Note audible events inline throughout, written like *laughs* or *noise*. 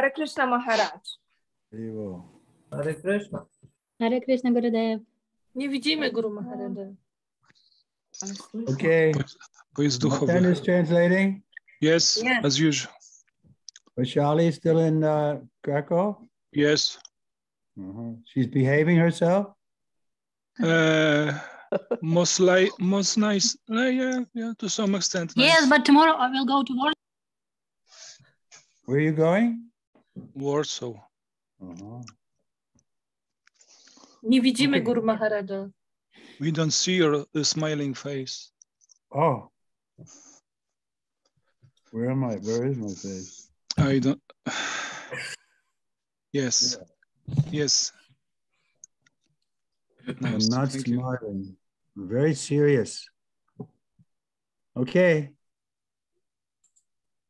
Hare Krishna Maharaj. Haribo. Hare Krishna. Hare Krishna Gurudev. Nie widzimy Guru Maharady. Okay. Bo jest Matan duchowy. is translating. Yes, Yes. as usual. Vishali is still in uh, Krakow. Yes. Uh-huh. She's behaving herself. Uh, most like, most nice. Uh, yeah, yeah, to some extent. Yes, but tomorrow I will go to work. Where are you going? Warsaw. Uh-huh. Nie widzimy Okay. Guru Maharady. We don't see your uh, smiling face. Oh. Where am I? Where is my face? I don't. *sighs* Yes. Yes. I'm not thank you. smiling. I'm very serious. Okay.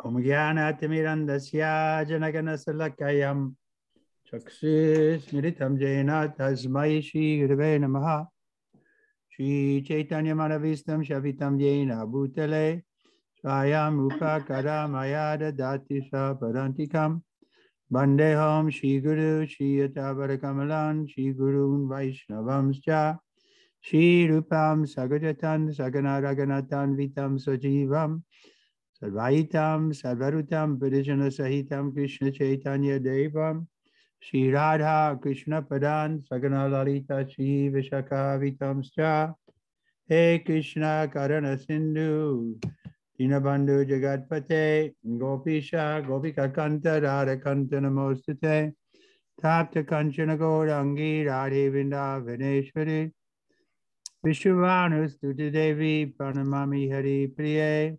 ॐ ज्ञानातिमिरन्दस्याजनगणसलकयं चक्षुस्मिलितं येन तस्मै श्रीगुरवे नमः श्रीचैतन्यमनविस्तं शवितं येन भूतले स्वायाम् उपाकरा मया ददाति सा पदान्तिकं वन्देऽहं श्रीगुरु श्रीयतावरकमलान् श्रीगुरून् वैष्णवंश्च श्रीरूपां सगजतान् सगनरगनतान्वितं सजीवम् Sarvaitam Sarvarutam Pradijana Sahitam Krishna Chaitanya Devam Shri Radha Krishna Padan Sagana Lalita Shri Vishaka Vitamscha He Krishna Karana Sindhu Dinabandhu Jagatpate Gopisha Gopika Kanta Radha Kanta Namostate Tapta Kanchana Gaurangi Radhe Vinda Vineshwari Vishwanu Stuti Devi Pranamami Hari Priye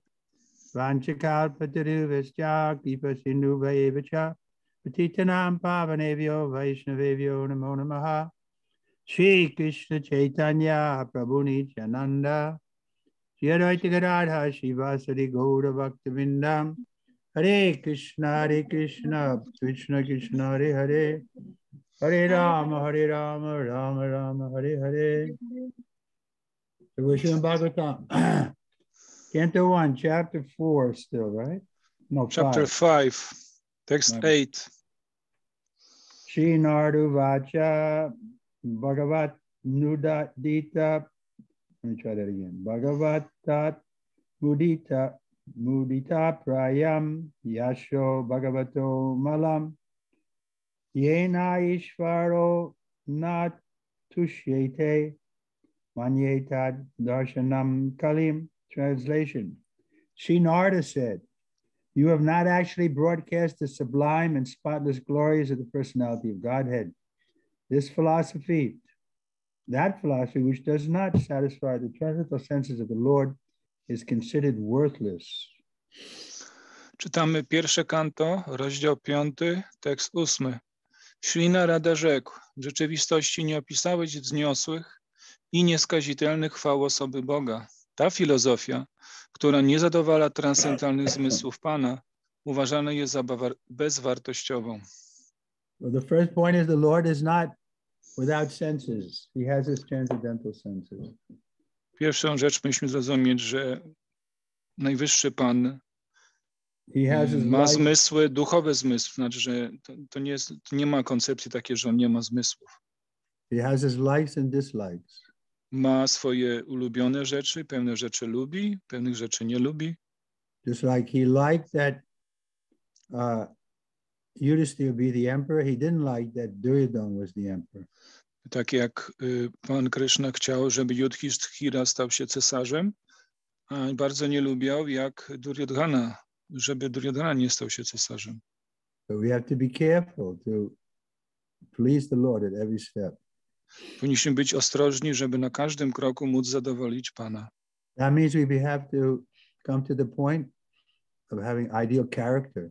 वाञ्छिकाल्पतरुभ्यश्चाकीप सिन्धुभयेव च पतितनां पावनेभ्यो वैष्णवेभ्यो नमो नमः श्रीकृष्णचैतन्या प्रभुनित्यानन्द श्रीरैतगराढ शिवासरि हरे कृष्ण हरे कृष्ण कृष्ण कृष्ण हरे हरे हरे राम हरे राम राम राम हरे हरे भागवता Canto 1, chapter 4 still, right? No, Chapter 5. 5, text Right. 8. Shri Nardu Vacha Bhagavat Nudita. Let me try that again. Bhagavat Tat Mudita Mudita Prayam Yasho Bhagavato Malam Yena Ishvaro Nat Tushyete Manyetad Darshanam Kalim. Translation. Shri Narda said, You have not actually broadcast the sublime and spotless glories of the personality of Godhead. This philosophy, that philosophy which does not satisfy the transcendental senses of the Lord, is considered worthless. Czytamy pierwsze kanto, rozdział 5, tekst 8. Ślina Rada rzekł, rzeczywistości nie opisałeś wzniosłych i nieskazitelnych chwał osoby Boga. Ta filozofia, która nie zadowala transcendentalnych zmysłów Pana, uważana jest za bezwartościową. Well, the first point is the Lord is not without senses, He has His transcendental senses. Pierwszą rzecz musimy zrozumieć, że Najwyższy Pan ma zmysły, duchowe zmysły, znaczy, że to, to, nie jest, to nie ma koncepcji takiej, że on nie ma zmysłów. He has His likes and dislikes. Ma swoje ulubione rzeczy, pewne rzeczy lubi, pewnych rzeczy nie lubi. Just like He liked that uh, Yudhisthira be the emperor, He didn't like that Duryodhana was the emperor. Tak jak y, Pan Krishna chciał, żeby Yudhishthira stał się cesarzem, a bardzo nie lubiał, jak Duryodhana, żeby Duryodhana nie stał się cesarzem. So we have to be careful to please the Lord at every step. Powinniśmy być ostrożni, żeby na każdym kroku móc zadowolić Pana. That means we have to come to the point of having ideal character.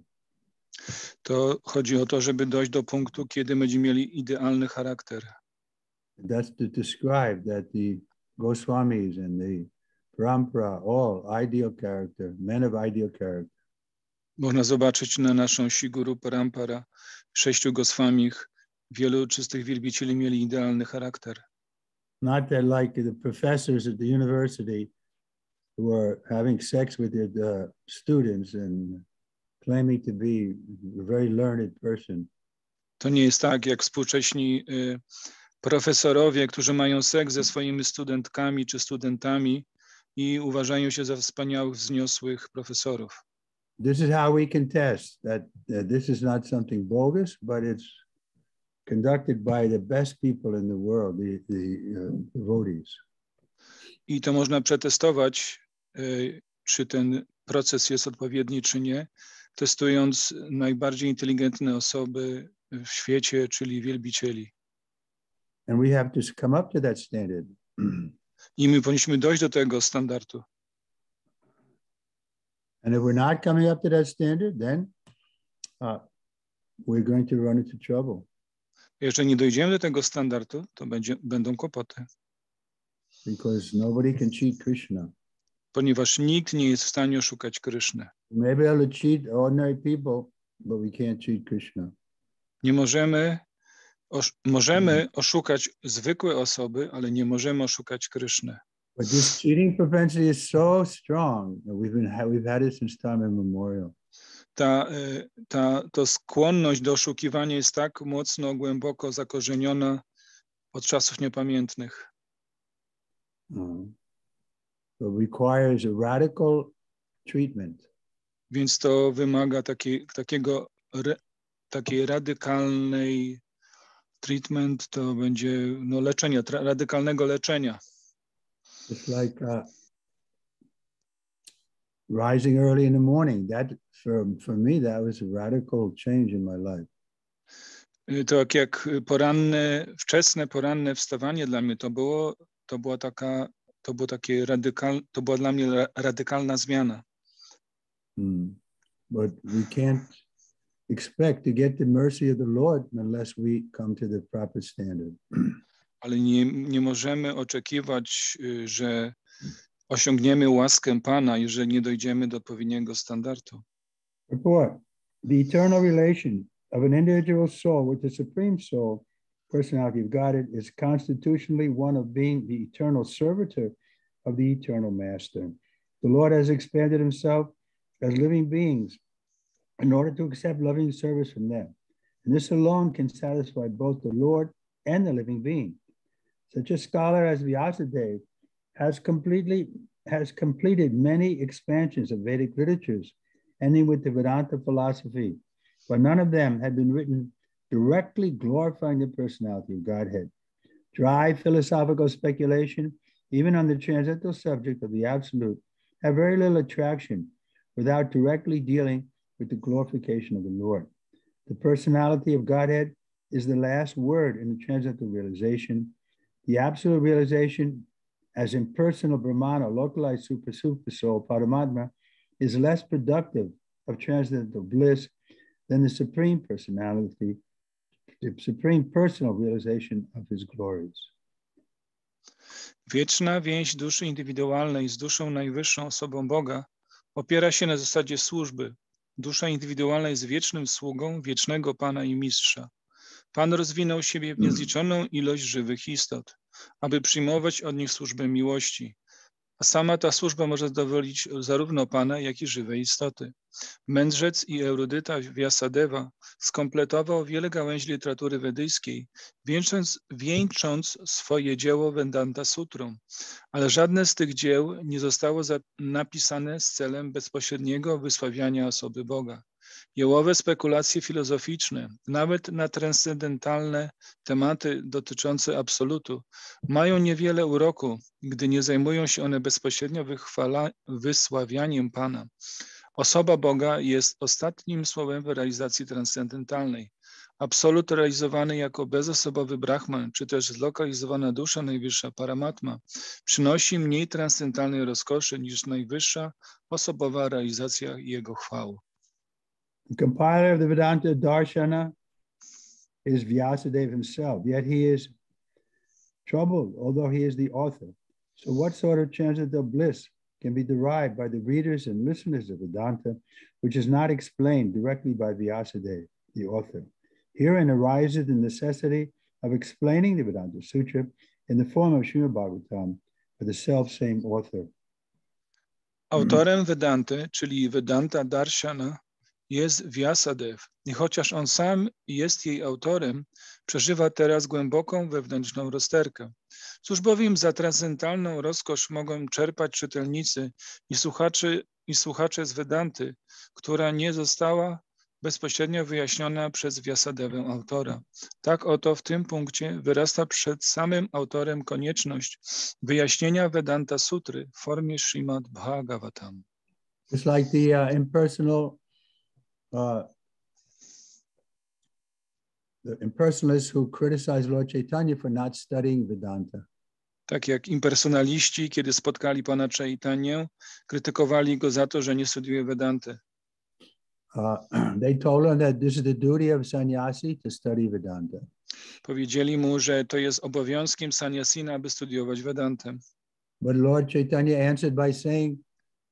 To chodzi o to, żeby dojść do punktu, kiedy będziemy mieli idealny charakter. That's to describe that the Goswamis and the Parampara, all ideal character, men of ideal character. Można zobaczyć na naszą Siguru Parampara, sześciu Goswamich, wielu czystych wielbicieli mieli idealny charakter. Not that like the professors at the university who are having sex with their uh, students and claiming to be a very learned person. To nie jest tak, jak współcześni y, profesorowie, którzy mają seks ze swoimi studentkami czy studentami i uważają się za wspaniałych, wzniosłych profesorów. This is how we can test that, that this is not something bogus, but it's conducted by the best people in the world, the, the uh, devotees. I to można przetestować, y, czy ten proces jest odpowiedni, czy nie, testując najbardziej inteligentne osoby w świecie, czyli wielbicieli. And we have to come up to that standard. I my powinniśmy dojść do tego standardu. And if we're not coming up to that standard, then uh, we're going to run into trouble Jeżeli nie dojdziemy do tego standardu, to będzie, będą kłopoty, because nobody can cheat Krishna. ponieważ nikt nie jest w stanie oszukać Kryszny. We may be able to cheat ordinary people, but we can't cheat Krishna. Nie możemy, osz, możemy oszukać zwykłe osoby, ale nie możemy oszukać Kryszny. But this cheating propensity is so strong we've been we've had it since time immemorial. Ta, y, ta to skłonność do oszukiwania jest tak mocno, głęboko zakorzeniona od czasów niepamiętnych. Uh, so requires a radical treatment. Więc to wymaga takiej, takiego, re, takiej radykalnej treatment, to będzie no, leczenia, tra, radykalnego leczenia. It's like uh, rising early in the morning. That for for me, that was a radical change in my life. To jak, poranne, wczesne poranne wstawanie dla mnie to było, to była taka, to było takie radykal, to była dla mnie ra- radykalna zmiana. Mm. But we can't expect to get the mercy of the Lord unless we come to the proper standard. *clears throat* Ale nie, nie możemy oczekiwać, y, że osiągniemy łaskę Pana, jeżeli nie dojdziemy do odpowiedniego standardu. The eternal relation of an individual soul with the Supreme Soul, personality of God, is constitutionally one of being the eternal servitor of the eternal Master. The Lord has expanded himself as living beings in order to accept loving service from them. And this alone can satisfy both the Lord and the living being. Such a scholar as Vyasadeva has completely has completed many expansions of Vedic literatures ending with the Vedanta philosophy, but none of them had been written directly glorifying the personality of Godhead. Dry philosophical speculation, even on the transcendental subject of the Absolute, have very little attraction without directly dealing with the glorification of the Lord. The personality of Godhead is the last word in the transcendental realization. The absolute realization as impersonal Brahmana, localized super super soul, Paramatma, is less productive of transcendental bliss than the supreme personality, the supreme personal realization of his glories. Wieczna więź duszy indywidualnej z duszą najwyższą osobą Boga opiera się na zasadzie służby. Dusza indywidualna jest wiecznym sługą wiecznego Pana i Mistrza. Pan rozwinął siebie w niezliczoną ilość żywych istot, aby przyjmować od nich służbę miłości, a sama ta służba może zadowolić zarówno Pana, jak i żywe istoty. Mędrzec i erudyta Vyasadeva skompletował wiele gałęzi literatury wedyjskiej, wieńcząc, wieńcząc swoje dzieło Vedanta Sutrą, ale żadne z tych dzieł nie zostało napisane z celem bezpośredniego wysławiania osoby Boga. Jałowe spekulacje filozoficzne, nawet na transcendentalne tematy dotyczące absolutu, mają niewiele uroku, gdy nie zajmują się one bezpośrednio wychwala, wysławianiem Pana. Osoba Boga jest ostatnim słowem w realizacji transcendentalnej. Absolut realizowany jako bezosobowy Brahman, czy też zlokalizowana dusza najwyższa Paramatma, przynosi mniej transcendentalnej rozkoszy niż najwyższa osobowa realizacja jego chwały. The compiler of the Vedanta Darshana is Vyasadeva himself, yet he is troubled, although he is the author. So, what sort of transcendental bliss can be derived by the readers and listeners of Vedanta, which is not explained directly by Vyasadeva, the author? Herein arises the necessity of explaining the Vedanta Sutra in the form of Srimad Bhagavatam by the self same author. Autorem Vedanty, czyli Vedanta Darshana, jest Vyasadev i chociaż on sam jest jej autorem, przeżywa teraz głęboką wewnętrzną rozterkę. Cóż bowiem za transcendentalną rozkosz mogą czerpać czytelnicy i słuchacze, i słuchacze z Vedanty, która nie została bezpośrednio wyjaśniona przez Vyasadevę autora. Tak oto w tym punkcie wyrasta przed samym autorem konieczność wyjaśnienia Vedanta Sutry w formie Srimad Bhagavatam. It's like impersonal, uh, the impersonalists who criticize Lord Chaitanya for not studying Vedanta. Tak jak impersonaliści, kiedy spotkali pana Chaitanya, krytykowali go za to, że nie studiuje Vedanty. Uh, *clears throat* they told him that this is the duty of sannyasi to study Vedanta. Powiedzieli mu, że to jest obowiązkiem sannyasina, aby studiować Vedantę. But Lord Chaitanya answered by saying,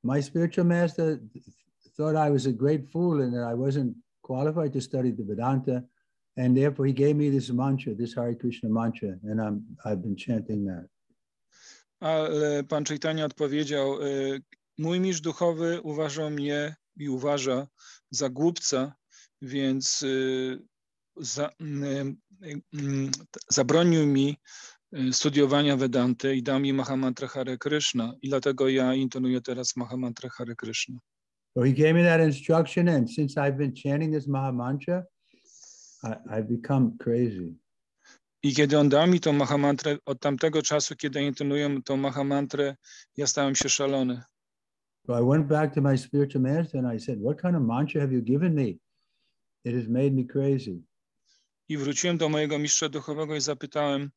My spiritual master thought I was a great fool and that I wasn't qualified to study the Vedanta. And therefore, he gave me this mantra, this Hare Krishna mantra, and I'm, I've been chanting that. Ale pan Chaitanya odpowiedział, y, mój mistrz duchowy uważał mnie i uważa za głupca, więc y, za, y, zabronił mi studiowania Vedanty i dał mi Mahamantrę Hare Krishna i dlatego ja intonuję teraz Mahamantrę Hare Krishna. So he gave me that instruction, and since I've been chanting this Maha mantra, I, I've become crazy. I kiedy on dał mi tą Mahamantrę, od tamtego czasu, kiedy intonuję tą Mahamantrę, ja stałem się szalony. So I went back to my spiritual master and I said, What kind of mantra have you given me? It has made me crazy. I wróciłem do mojego mistrza duchowego i zapytałem,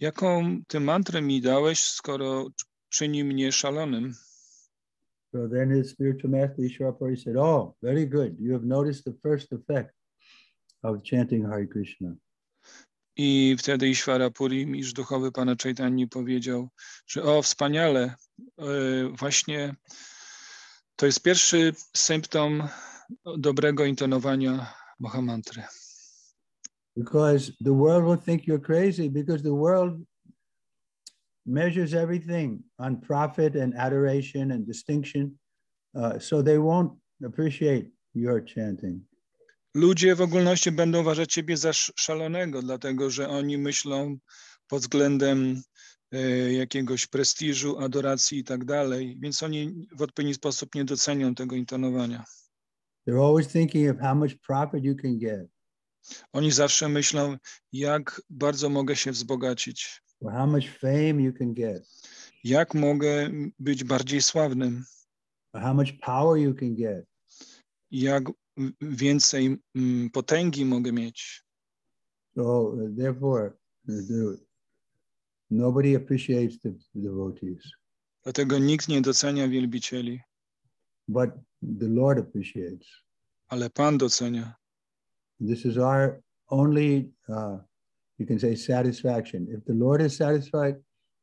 jaką ty mantrę mi dałeś, skoro czyni mnie szalonym? So then his spiritual master, Ishwarapuri, said, Oh, very good. You have noticed the first effect of chanting Hare Krishna. I wtedy Ishwarapuri, mistrz duchowy pana Chaitanya powiedział, że o, wspaniale, właśnie to jest pierwszy symptom dobrego intonowania Mahamantry. Because the world will think you're crazy because the world measures everything on profit and adoration and distinction. Uh, so they won't appreciate your chanting. Ludzie w ogólności będą uważać ciebie za sz- szalonego, dlatego że oni myślą pod względem e, jakiegoś prestiżu, adoracji i tak dalej, więc oni w odpowiedni sposób nie docenią tego intonowania. They're always thinking of how much profit you can get Oni zawsze myślą, jak bardzo mogę się wzbogacić, or how much fame you can get jak mogę być bardziej sławnym, or how much power you can get. jak więcej mm, potęgi mogę mieć. So therefore, the, nobody appreciates the devotees, Dlatego nikt nie docenia wielbicieli, but the Lord appreciates. ale Pan docenia. This is our only, uh, you can say, satisfaction. If the Lord is satisfied,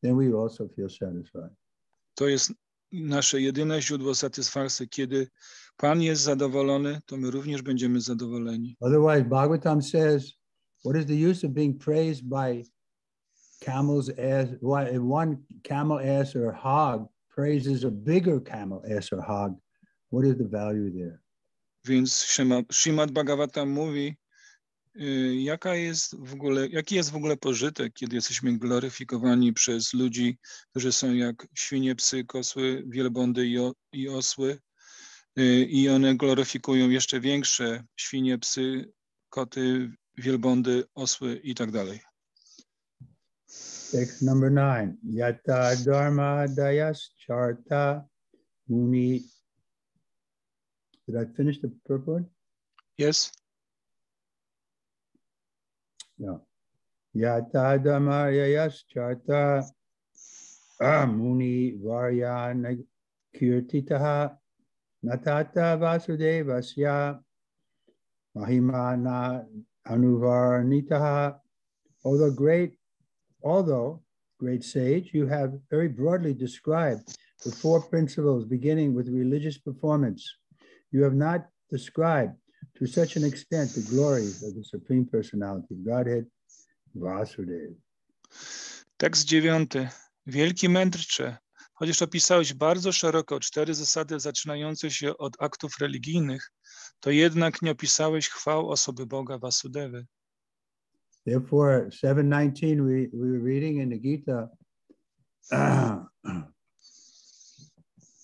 then we also feel satisfied. To jest nasze jedyne źródło satysfakcji. Kiedy Pan jest zadowolony, to my również będziemy zadowoleni. Otherwise, Bhagavatam says, what is the use of being praised by camel's ass? Why, if one camel ass or hog praises a bigger camel ass or hog, what is the value there? Więc Srimad Bhagavatam mówi, jaka jest w ogóle, jaki jest w ogóle pożytek, kiedy jesteśmy gloryfikowani przez ludzi, którzy są jak świnie, psy, kosły, wielbłądy i, o, i osły, y, i one gloryfikują jeszcze większe świnie, psy, koty, wielbłądy, osły i tak dalej. Text number nine. Yata dharma dayas charta muni. Did I finish the? Jest? No. Yata dharma dayas charta ah, muni varyana kirtitaha natata vasudevasya mahimana anuvarnitaha. Although great although, great sage, you have very broadly described the four principles beginning with religious performance, you have not described to such an extent the glories of the Supreme Personality of Godhead, Vasudeva. Tekst dziewiąty. Wielki mędrcze, chociaż opisałeś bardzo szeroko cztery zasady zaczynające się od aktów religijnych, to jednak nie opisałeś chwał osoby Boga Vasudevy. Therefore, 719, we, we were reading in the Gita, *clears throat*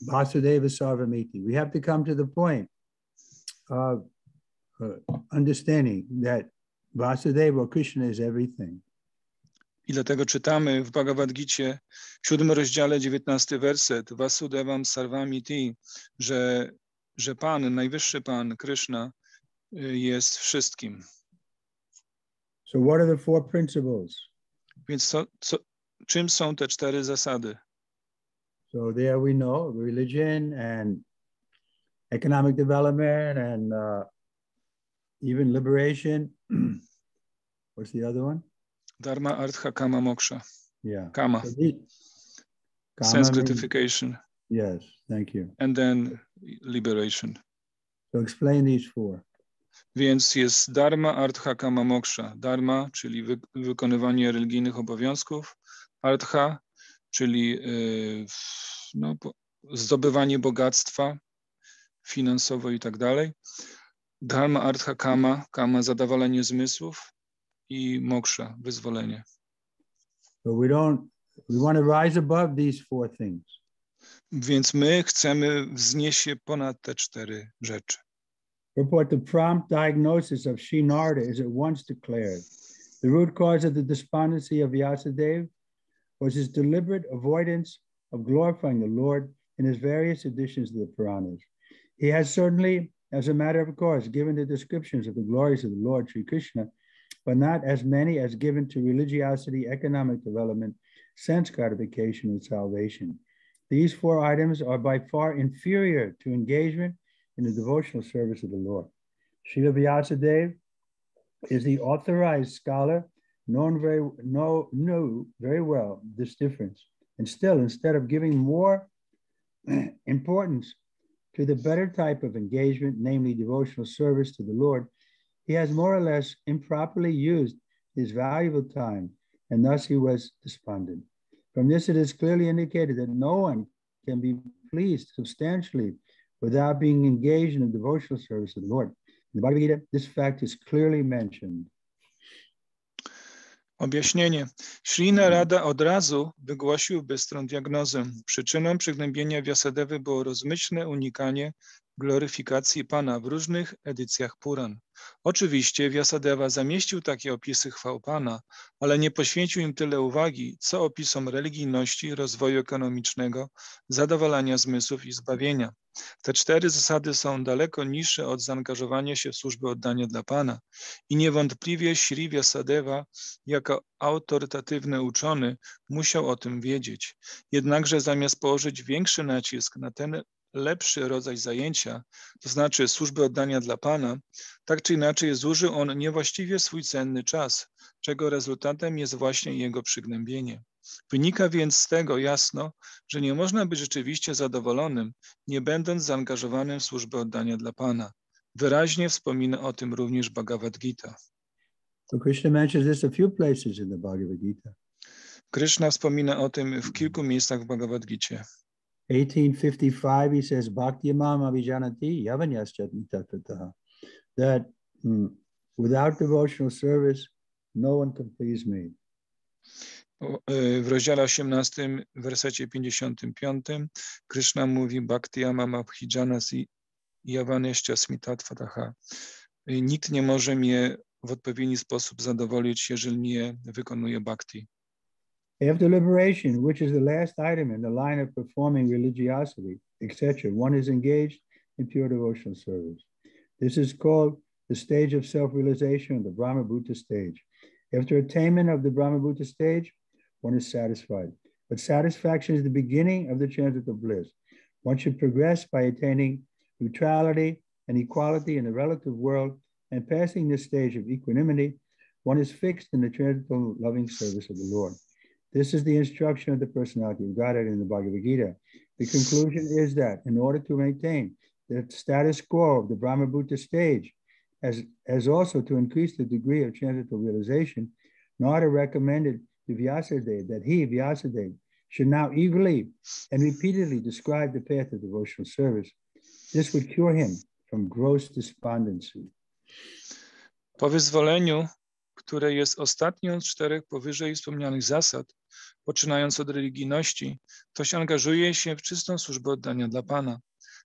Vasudeva Sarvamiti. We have to come to the point of understanding that Vasudeva Krishna is everything. I dlatego czytamy w Bhagavad Gita, w siódmym rozdziale, dziewiętnasty werset, Vasudevam Sarvamiti, że, że Pan, najwyższy Pan, Krishna, y, jest wszystkim. So, what are the four principles? Więc co, co, czym są te cztery zasady? So, there we know religion and economic development and uh, even liberation. *clears throat* What's the other one? Dharma, Artha, Kama, Moksha. Yeah. Kama, So the- Kama sense means- gratification, Yes, thank you. and then liberation. So explain these four. Więc jest dharma, artha, kama, moksha. Dharma, czyli wy, wykonywanie religijnych obowiązków. Artha, czyli y, w- no, zdobywanie bogactwa finansowo i tak dalej. Dharma, artha, kama, kama, zadowolenie zmysłów i moksha, wyzwolenie. But we don't, we want to rise above these four things. Więc my chcemy wznieść się ponad te cztery rzeczy. Report the prompt diagnosis of Shinarda is at once declared. The root cause of the despondency of Vyasadeva was his deliberate avoidance of glorifying the Lord in his various editions of the Puranas. He has certainly, as a matter of course, given the descriptions of the glories of the Lord Sri Krishna, but not as many as given to religiosity, economic development, sense gratification, and salvation. These four items are by far inferior to engagement in the devotional service of the Lord. Srila Vyasadeva is the authorized scholar, known very know, knew very well this difference. And still, instead of giving more *clears throat* importance to the better type of engagement, namely devotional service to the Lord, he has more or less improperly used his valuable time, and thus he was despondent. From this, it is clearly indicated that no one can be pleased substantially without being engaged in the devotional service of the Lord. In the Bhagavad Gita, this fact is clearly mentioned. Objaśnienie. Ślina Rada od razu wygłosił bystrą diagnozę. Przyczyną przygnębienia Wiasadewy było rozmyślne unikanie gloryfikacji Pana w różnych edycjach Puran. Oczywiście Wiasadewa zamieścił takie opisy chwał Pana, ale nie poświęcił im tyle uwagi, co opisom religijności, rozwoju ekonomicznego, zadowalania zmysłów i zbawienia. Te cztery zasady są daleko niższe od zaangażowania się w służbę oddania dla Pana i niewątpliwie Śri Vyasadeva jako autorytatywny uczony musiał o tym wiedzieć. Jednakże zamiast położyć większy nacisk na ten lepszy rodzaj zajęcia, to znaczy służby oddania dla Pana, tak czy inaczej zużył on niewłaściwie swój cenny czas, czego rezultatem jest właśnie jego przygnębienie. Wynika więc z tego jasno, że nie można być rzeczywiście zadowolonym, nie będąc zaangażowanym w służbę oddania dla Pana. Wyraźnie wspomina o tym również Bhagavad Gita. So Krishna mentions this a few places in the Bhagavad Gita. Krishna wspomina o tym w kilku miejscach w Bhagavad Gita. 1855, he says, Tattvatah. That mm, without devotional service, no one can please me. Y, W rozdziale 18, w wersecie 55, Krishna mówi Bhakti mama bhijanasi yavaneshcha smitattvataha. Y, Nikt nie może mnie w odpowiedni sposób zadowolić, jeżeli nie wykonuje bhakti. After liberation, which is the last item in the line of performing religiosity, etc., one is engaged in pure devotional service. This is called the stage of self realization, the Brahma Bhuta stage. After attainment of the Brahma Bhuta stage, one is satisfied. But satisfaction is the beginning of the of bliss. One should progress by attaining neutrality and equality in the relative world, and passing this stage of equanimity, one is fixed in the transcendental loving service of the Lord. This is the instruction of the personality of Godhead in the Bhagavad Gita. The conclusion is that in order to maintain the status quo of the Brahmabhuta stage, as, as also to increase the degree of transcendental realization, Narada recommended to Vyasadeva that he, Vyasadeva, should now eagerly and repeatedly describe the path of devotional service. This would cure him from gross despondency. Po wyzwoleniu, które jest ostatnią z czterech powyżej wspomnianych zasad, poczynając od religijności, ktoś angażuje się w czystą służbę oddania dla Pana.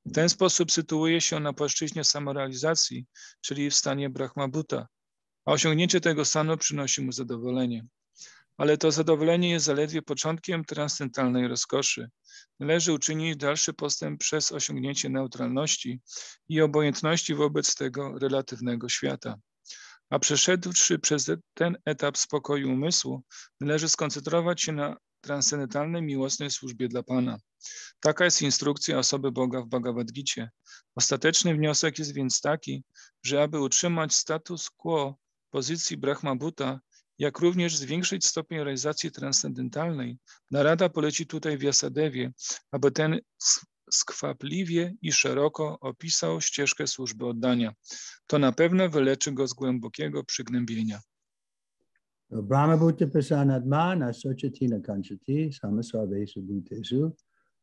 W ten sposób sytuuje się na płaszczyźnie samorealizacji, czyli w stanie Brahmabuta, a osiągnięcie tego stanu przynosi mu zadowolenie. Ale to zadowolenie jest zaledwie początkiem transcendentalnej rozkoszy. Należy uczynić dalszy postęp przez osiągnięcie neutralności i obojętności wobec tego relatywnego świata. A przeszedłszy przez ten etap spokoju umysłu, należy skoncentrować się na transcendentalnej miłosnej służbie dla Pana. Taka jest instrukcja osoby Boga w Bhagavad Gita. Ostateczny wniosek jest więc taki, że aby utrzymać status quo pozycji Brahma Buta, jak również zwiększyć stopień realizacji transcendentalnej, narada poleci tutaj w Jasadewie, aby ten skwapliwie i szeroko opisał ścieżkę służby oddania. To na pewno wyleczy go z głębokiego przygnębienia. Brahmabhuta bhutesu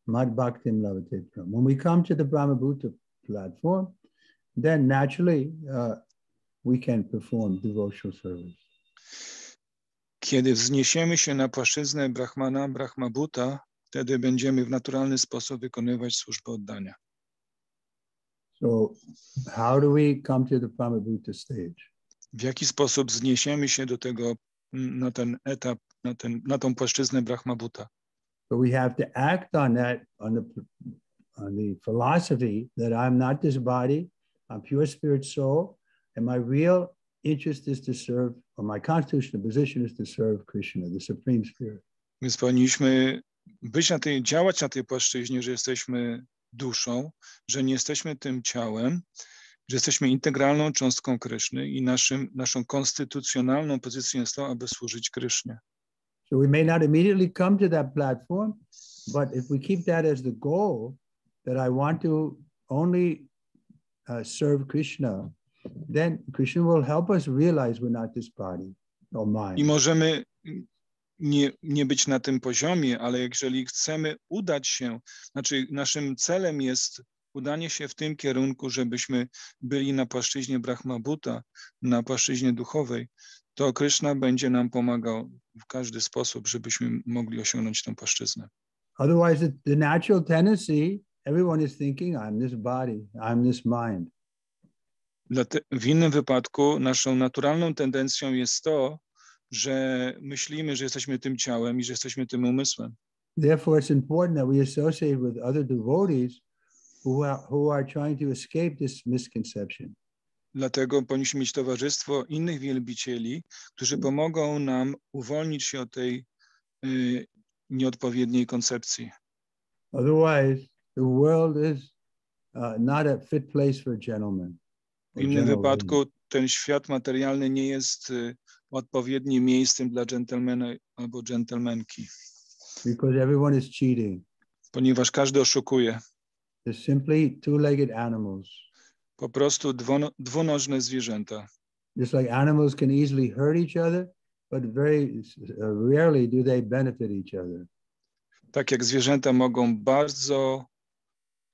mad bhaktim lavate pram. When we come to the Brahmabhuta platform, then naturally uh, we can perform devotional service. Kiedy wzniesiemy się na płaszczyznę Brahmana, Brahmabuta, wtedy będziemy w naturalny sposób wykonywać służbę oddania. So how do we come to the Brahmabhuta stage? W jaki sposób zniesiemy się do tego, mm, na ten etap, na, ten, na tą płaszczyznę Brahmabuta? But we have to act on that, on the, on the philosophy that I'm not this body, I'm pure spirit soul, and my real interest is to serve, or my constitutional position is to serve Krishna, the Supreme Spirit. Więc powinniśmy być na tej, działać na tej płaszczyźnie, że jesteśmy duszą, że nie jesteśmy tym ciałem, że jesteśmy integralną cząstką Kryszny i naszym, naszą konstytucjonalną pozycją jest to, aby służyć Krysznie. So we may not immediately come to that platform, but if we keep that as the goal, that I want to only uh, serve Krishna, then Krishna will help us realize we're not this body or mind. I możemy nie, nie być na tym poziomie, ale jeżeli chcemy udać się, znaczy naszym celem jest udanie się w tym kierunku, żebyśmy byli na płaszczyźnie Brahmabuta, na płaszczyźnie duchowej, to Krishna będzie nam pomagał w każdy sposób, żebyśmy mogli osiągnąć tę płaszczyznę. Otherwise, the, natural tendency, everyone is thinking, I'm this body, I'm this mind. W innym wypadku naszą naturalną tendencją jest to, że myślimy, że jesteśmy tym ciałem i że jesteśmy tym umysłem. Therefore, it's important that we associate with other devotees who are, who are trying to escape this misconception. Dlatego powinniśmy mieć towarzystwo innych wielbicieli, którzy pomogą nam uwolnić się od tej y, nieodpowiedniej koncepcji. Otherwise, the world is uh, not a fit place for a gentleman. W innym wypadku ten świat materialny nie jest y, odpowiednim miejscem dla dżentelmena albo dżentelmenki, because everyone is cheating. ponieważ każdy oszukuje. They're simply two-legged animals. Po prostu dwono, dwunożne zwierzęta. Just like animals can easily hurt each other, but very uh, rarely do they benefit each other. Tak jak zwierzęta mogą bardzo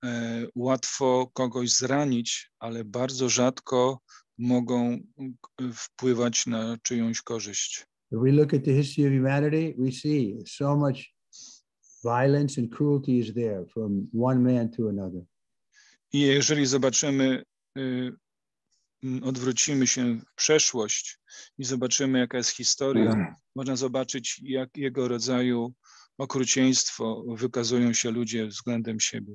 e, łatwo kogoś zranić, ale bardzo rzadko mogą k- wpływać na czyjąś korzyść. If we look at the history of humanity, we see so much violence and cruelty is there from one man to another. I jeżeli zobaczymy, y, odwrócimy się w przeszłość i zobaczymy, jaka jest historia, można zobaczyć, jakiego rodzaju okrucieństwo wykazują się ludzie względem siebie.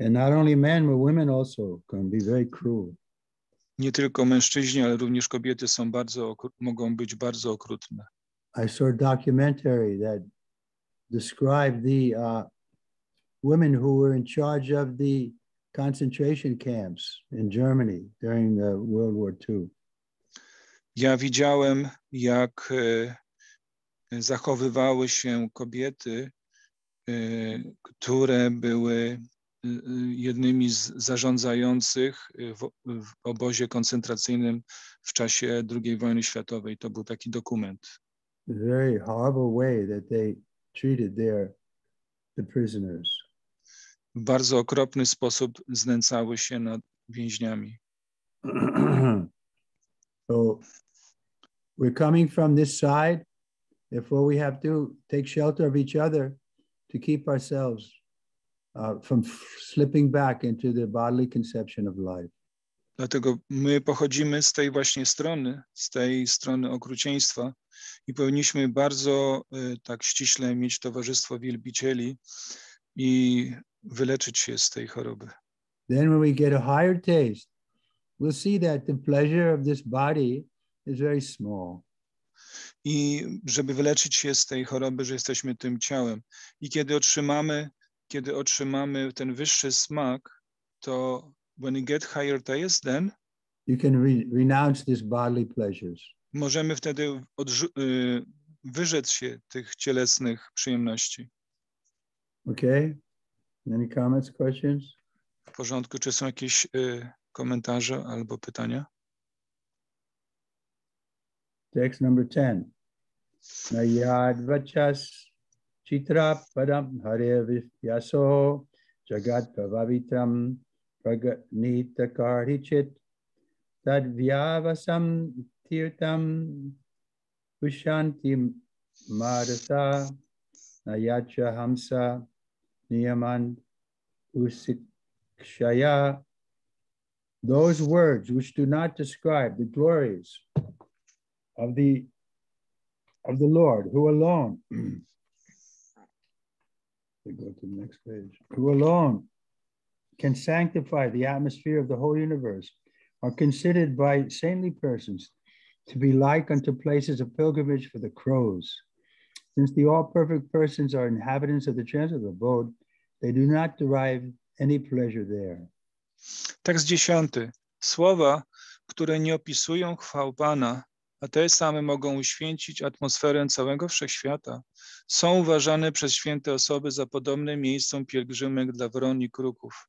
And not only men, but women also can be very cruel. Nie tylko mężczyźni, ale również kobiety są bardzo, mogą być bardzo okrutne. I saw a documentary that described the uh, women who were in charge of the concentration camps in Germany during the World War II. Ja widziałem, jak e, zachowywały się kobiety, e, które były jednymi z zarządzających e, w, w obozie koncentracyjnym w czasie II wojny światowej. To był taki dokument. The very horrible way that they treated their the prisoners. W bardzo okropny sposób znęcały się nad więźniami. *clears throat* so we're coming from this side. Therefore, we have to take shelter of each other to keep ourselves from f- slipping back into the bodily conception of life. Dlatego my pochodzimy z tej właśnie strony, z tej strony okrucieństwa i powinniśmy bardzo y, tak ściśle mieć towarzystwo wielbicieli i wyleczyć się z tej choroby. Then, when we get a higher taste, we'll see that the pleasure of this body is very small. I żeby wyleczyć się z tej choroby, że jesteśmy tym ciałem. I kiedy otrzymamy, kiedy otrzymamy ten wyższy smak, to when we get higher taste, then You can re- renounce these bodily pleasures. możemy wtedy y, wyrzec się tych cielesnych przyjemności. Okay? Any comments, questions? W porządku, czy są jakieś y, komentarze albo pytania? Text number 10. Nayad vachas chitra padam hare vyaso jagat pravavitram praganita karhichit tad vyavasam tirtam pushanti madasa nayacha hamsa niyaman usikshaya those words which do not describe the glories of the of the Lord, who alone. Go to the next page. Who alone can sanctify the atmosphere of the whole universe, are considered by saintly persons to be like unto places of pilgrimage for the crows. Since the all perfect persons are inhabitants of the transit abode, they do not derive any pleasure there. Tekst dziesiąty. Słowa, które nie opisują chwał Pana, a te same mogą uświęcić atmosferę całego wszechświata, są uważane przez święte osoby za podobne miejscom pielgrzymek dla wron i kruków.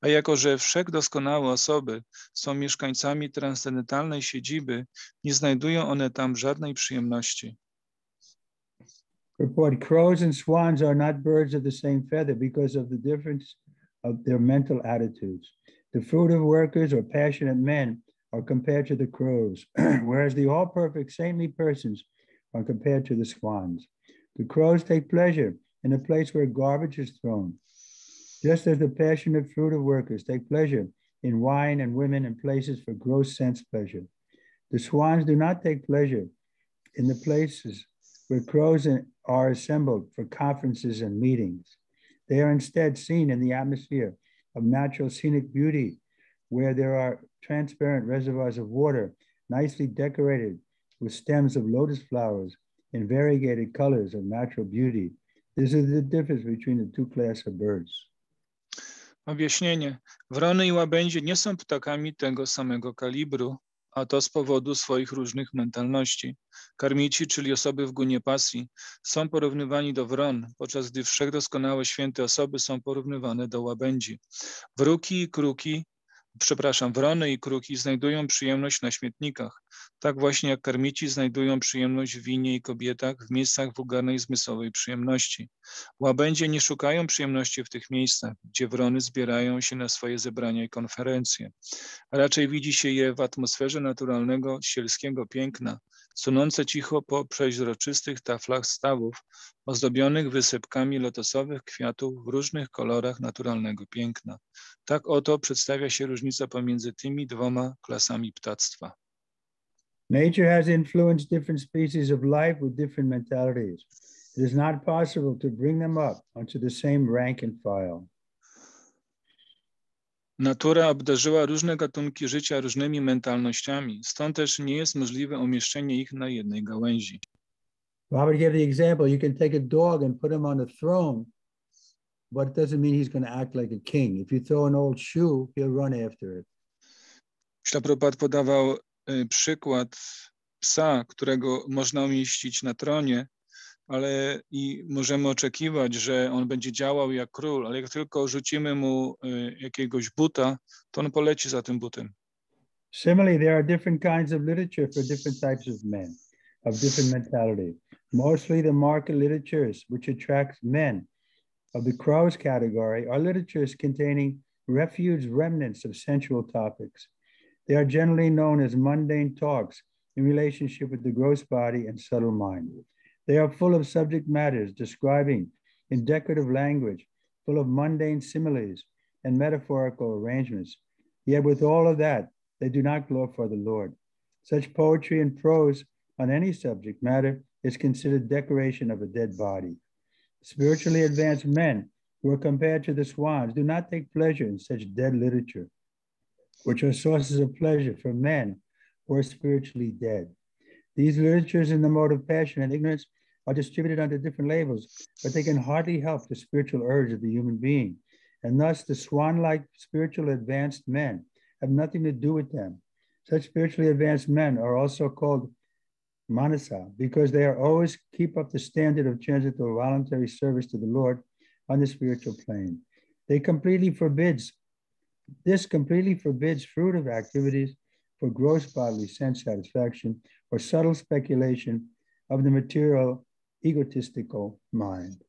A jako, że wszechdoskonałe osoby są mieszkańcami transcendentalnej siedziby, nie znajdują one tam żadnej przyjemności. Report crows and swans are not birds of the same feather because of the difference of their mental attitudes. The fruit of workers or passionate men are compared to the crows, *clears throat* whereas the all perfect saintly persons are compared to the swans. The crows take pleasure in a place where garbage is thrown, just as the passionate fruit of workers take pleasure in wine and women and places for gross sense pleasure. The swans do not take pleasure in the places where crows are assembled for conferences and meetings. They are instead seen in the atmosphere of natural scenic beauty, where there are transparent reservoirs of water, nicely decorated with stems of lotus flowers in variegated colors of natural beauty. This is the difference between the two classes of birds. Objaśnienie. Wrony i łabędzie nie są ptakami tego samego kalibru, a to z powodu swoich różnych mentalności. Karmici, czyli osoby w gunie pasji, są porównywani do wron, podczas gdy wszechdoskonałe święte osoby są porównywane do łabędzi. Wróki i kruki, przepraszam, wrony i kruki znajdują przyjemność na śmietnikach, tak właśnie jak karmici znajdują przyjemność w winie i kobietach w miejscach wulgarnej zmysłowej przyjemności. Łabędzie nie szukają przyjemności w tych miejscach, gdzie wrony zbierają się na swoje zebrania i konferencje. Raczej widzi się je w atmosferze naturalnego, sielskiego piękna, sunące cicho po przeźroczystych taflach stawów, ozdobionych wysypkami lotosowych kwiatów w różnych kolorach naturalnego piękna. Tak oto przedstawia się różnica pomiędzy tymi dwoma klasami ptactwa. Nature has influenced different species of life with different mentalities. It is not possible to bring them up onto the same rank and file. Natura obdarzyła różne gatunki życia różnymi mentalnościami, stąd też nie jest możliwe umieszczenie ich na jednej gałęzi. Robert gave the example you can take a dog and put him on a throne, but it doesn't mean he's going to act like a king. If you throw an old shoe, he'll run after it. Ślapropat podawał y, przykład psa, którego można umieścić na tronie, ale i możemy oczekiwać, że on będzie działał jak król, ale jak tylko rzucimy mu jakiegoś buta, to on poleci za tym butem. Similarly, there are different kinds of literature for different types of men of different mentality. Mostly the market literatures which attracts men of the crows category are literatures containing refuse remnants of sensual topics. They are generally known as mundane talks in relationship with the gross body and subtle mind. They are full of subject matters describing in decorative language, full of mundane similes and metaphorical arrangements. Yet, with all of that, they do not glorify the Lord. Such poetry and prose on any subject matter is considered decoration of a dead body. Spiritually advanced men who are compared to the swans do not take pleasure in such dead literature, which are sources of pleasure for men who are spiritually dead. These literatures in the mode of passion and ignorance are distributed under different labels, but they can hardly help the spiritual urge of the human being. And thus, the swan like spiritual advanced men have nothing to do with them. Such spiritually advanced men are also called manasa because they are always keep up the standard of transcendental voluntary service to the Lord on the spiritual plane. They completely forbids, this completely forbids fruitive activities for gross bodily sense satisfaction or subtle speculation of the material egotistical mind.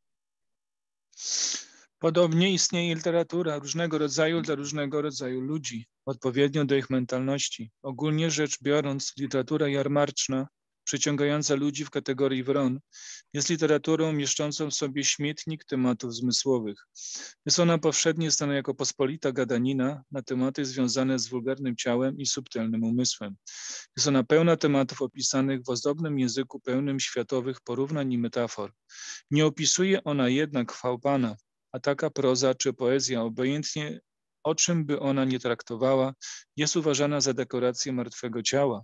Podobnie istnieje literatura różnego rodzaju dla różnego rodzaju ludzi, odpowiednio do ich mentalności. Ogólnie rzecz biorąc, literatura jarmarczna, przyciągająca ludzi w kategorii wron, jest literaturą mieszczącą w sobie śmietnik tematów zmysłowych. Jest ona powszednie znana jako pospolita gadanina na tematy związane z wulgarnym ciałem i subtelnym umysłem. Jest ona pełna tematów opisanych w ozdobnym języku pełnym światowych porównań i metafor. Nie opisuje ona jednak chwał Pana, a taka proza czy poezja, obojętnie o czym by ona nie traktowała, jest uważana za dekorację martwego ciała.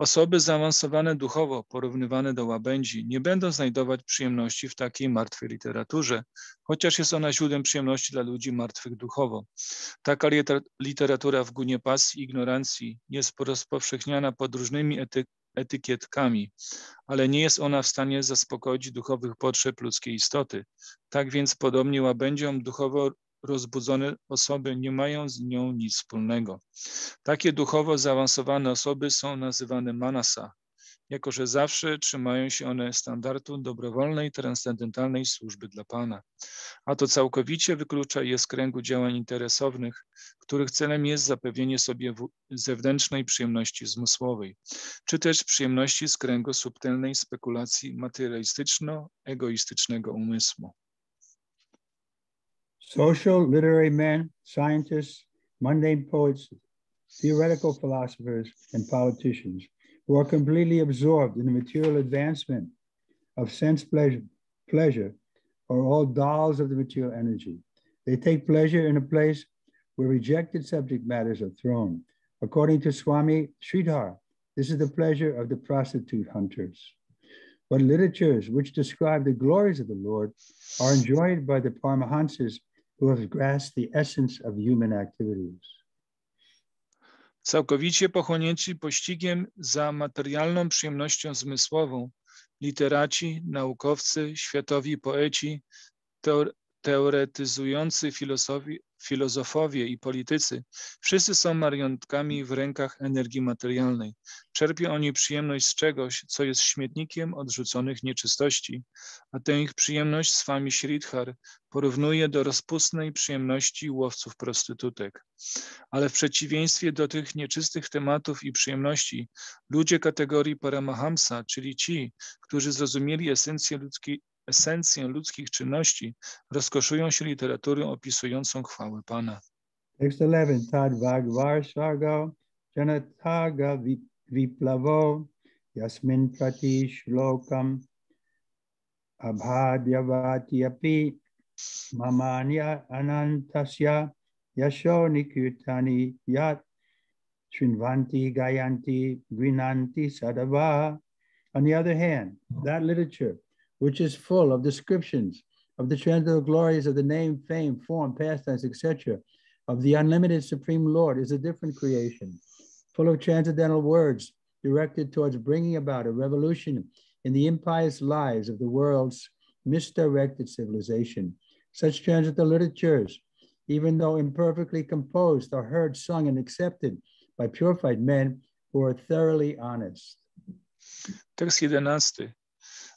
Osoby zaawansowane duchowo, porównywane do łabędzi, nie będą znajdować przyjemności w takiej martwej literaturze, chociaż jest ona źródłem przyjemności dla ludzi martwych duchowo. Taka literatura w gunie pasji i ignorancji jest rozpowszechniana pod różnymi ety etykietkami, ale nie jest ona w stanie zaspokoić duchowych potrzeb ludzkiej istoty. Tak więc podobnie łabędziom duchowo rozbudzone osoby nie mają z nią nic wspólnego. Takie duchowo zaawansowane osoby są nazywane manasa, jako że zawsze trzymają się one standardu dobrowolnej, transcendentalnej służby dla Pana. A to całkowicie wyklucza je z kręgu działań interesownych, których celem jest zapewnienie sobie zewnętrznej przyjemności zmysłowej, czy też przyjemności z kręgu subtelnej spekulacji materialistyczno-egoistycznego umysłu. Social, literary men, scientists, mundane poets, theoretical philosophers, and politicians who are completely absorbed in the material advancement of sense pleasure, pleasure are all dolls of the material energy. They take pleasure in a place where rejected subject matters are thrown. According to Swami Sridhar, this is the pleasure of the prostitute hunters. But literatures which describe the glories of the Lord are enjoyed by the Paramahansas who have grasped the essence of human activities. Całkowicie pochłonięci pościgiem za materialną przyjemnością zmysłową, literaci, naukowcy, światowi poeci, teoretyzujący filozofi, filozofowie i politycy, wszyscy są marionetkami w rękach energii materialnej. Czerpią oni przyjemność z czegoś, co jest śmietnikiem odrzuconych nieczystości, a tę ich przyjemność swami Sridhar porównuje do rozpustnej przyjemności łowców prostytutek. Ale w przeciwieństwie do tych nieczystych tematów i przyjemności, ludzie kategorii Paramahamsa, czyli ci, którzy zrozumieli esencję ludzkiej, esencję ludzkich czynności, rozkoszują się literaturą opisującą chwałę Pana. Text 11. Tad Janataga Viplavo Yasmin Prati Shlokam Abhadyavati Api Mamanya Anantasya Yasho Nikirtani Yat Srinvanti Gayanti Grinanti Sadava. On the other hand, that literature which is full of descriptions of the transcendental glories of the name, fame, form, pastimes, etc., of the unlimited Supreme Lord is a different creation, full of transcendental words directed towards bringing about a revolution in the impious lives of the world's misdirected civilization. Such transcendental literatures, even though imperfectly composed, are heard, sung, and accepted by purified men who are thoroughly honest. Tekst jedenasty.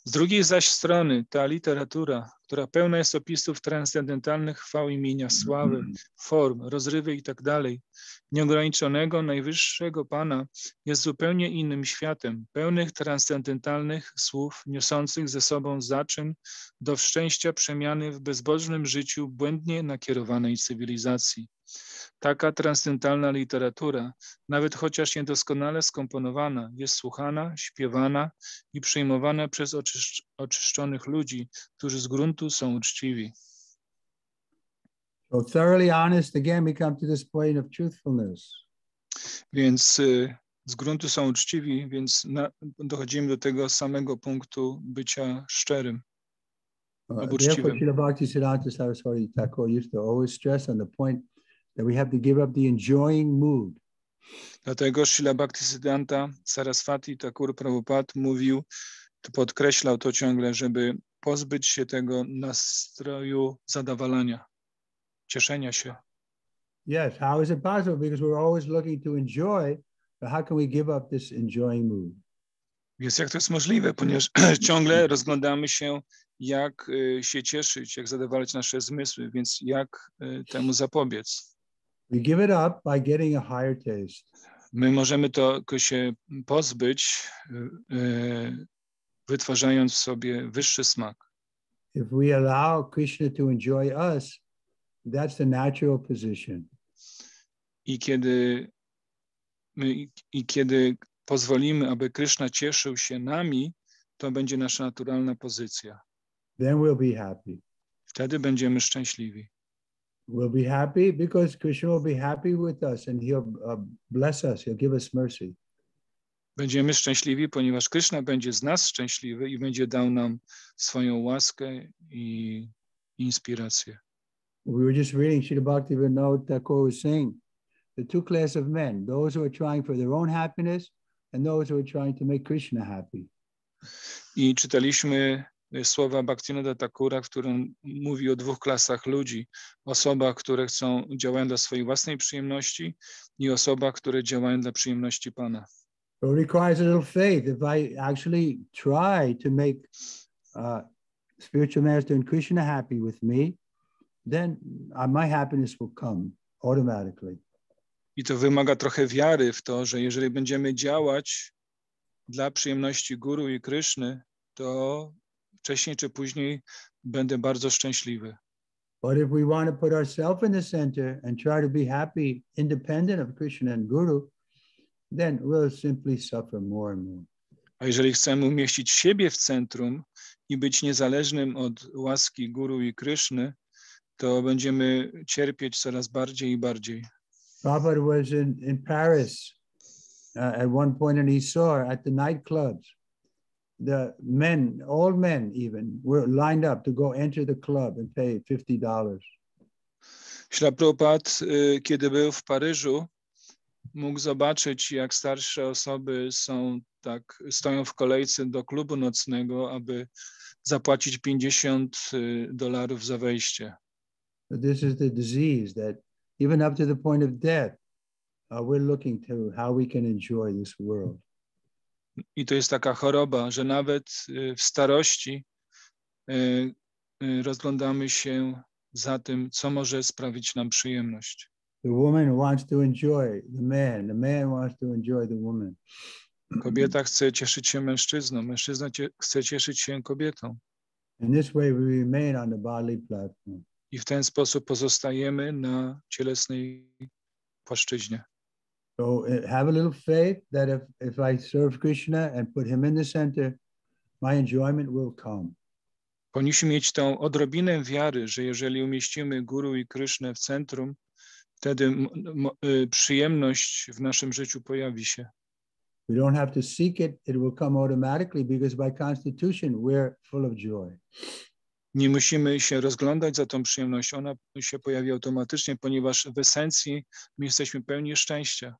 Z drugiej zaś strony ta literatura, która pełna jest opisów transcendentalnych chwał imienia, sławy, form, rozrywy i tak nieograniczonego, najwyższego Pana, jest zupełnie innym światem, pełnych transcendentalnych słów, niosących ze sobą zaczyn do szczęścia przemiany w bezbożnym życiu błędnie nakierowanej cywilizacji. Taka transcendentalna literatura, nawet chociaż niedoskonale skomponowana, jest słuchana, śpiewana i przyjmowana przez oczyszcz- oczyszczonych ludzi, którzy z gruntu są uczciwi. So thoroughly honest, again, we come to this point of truthfulness. Więc y, z gruntu są uczciwi, więc na, dochodzimy do tego samego punktu bycia szczerym. Uh, Abu therefore, Shiva. Srila Bhaktisiddhanta Saraswati Thakur used to always stress on the point that we have to give up the enjoying mood Dlatego Srila Bhaktisiddhanta Saraswati Thakur Prabhupada mówił, to podkreślał to ciągle, żeby pozbyć się tego nastroju zadawalania, cieszenia się. Yes, how is it possible? Because we're always looking to enjoy, but how can we give up this enjoying mood? Więc jak to jest możliwe, ponieważ *clears throat* ciągle rozglądamy się, jak y, się cieszyć, jak zadowalać nasze zmysły, więc jak y, temu zapobiec. We give it up by getting a higher taste. My możemy to się pozbyć, y, y, wytwarzając w sobie wyższy smak. If we allow Krishna to enjoy us, that's the natural position. I kiedy, I kiedy pozwolimy, aby Kryszna cieszył się nami, to będzie nasza naturalna pozycja. Then we'll be happy. Wtedy będziemy szczęśliwi. We'll be happy because Krishna will be happy with us and he'll uh, bless us. He'll give us mercy. Będziemy szczęśliwi, ponieważ Kryszna będzie z nas szczęśliwy i będzie dał nam swoją łaskę i inspirację. We were just reading Srila Bhaktivinoda Thakur was saying the two classes of men, those who are trying for their own happiness and those who are trying to make Krishna happy. I czytaliśmy słowa Bhaktivinoda Thakura, w którym mówi o dwóch klasach ludzi. Osobach, które chcą, działają dla swojej własnej przyjemności i osobach, które działają dla przyjemności Pana. It requires a little faith. If I actually try to make uh, spiritual master and Krishna happy with me, then uh, my happiness will come automatically. I to wymaga trochę wiary w to, że jeżeli będziemy działać dla przyjemności Guru i Kryszny, to wcześniej czy później będę bardzo szczęśliwy. But if we want to put ourselves in the center and try to be happy independent of Krishna and Guru, then we'll simply suffer more and more. A jeżeli chcemy umieścić siebie w centrum i być niezależnym od łaski Guru i Kryszny, to będziemy cierpieć coraz bardziej i bardziej. Prabhupada was in, in Paris uh, at one point and he saw at the nightclubs, the men, old men even, were lined up to go enter the club and pay $50. Śla Prabhupada, y, kiedy był w Paryżu, mógł zobaczyć, jak starsze osoby są tak, stoją w kolejce do klubu nocnego, aby zapłacić 50 y, dolarów za wejście. This is the disease that even up to the point of death, uh, we're looking to how we can enjoy this world. I to jest taka choroba, że nawet y, w starości y, y, rozglądamy się za tym, co może sprawić nam przyjemność. The woman wants to enjoy the man, the man wants to enjoy the woman. Kobieta chce cieszyć się mężczyzną, mężczyzna cie, chce cieszyć się kobietą. In this way, we remain on the bodily platform. I w ten sposób pozostajemy na cielesnej płaszczyźnie. So uh, have a little faith that if, if I serve Krishna and put him in the center, my enjoyment will come. Powinniśmy mieć tą odrobinę wiary, że jeżeli umieścimy Guru i Krysznę w centrum, wtedy y, przyjemność w naszym życiu pojawi się. We don't have to seek it, it will come automatically because by constitution, we're full of joy. Nie musimy się rozglądać za tą przyjemnością, ona się pojawi automatycznie, ponieważ w esencji my jesteśmy pełni szczęścia.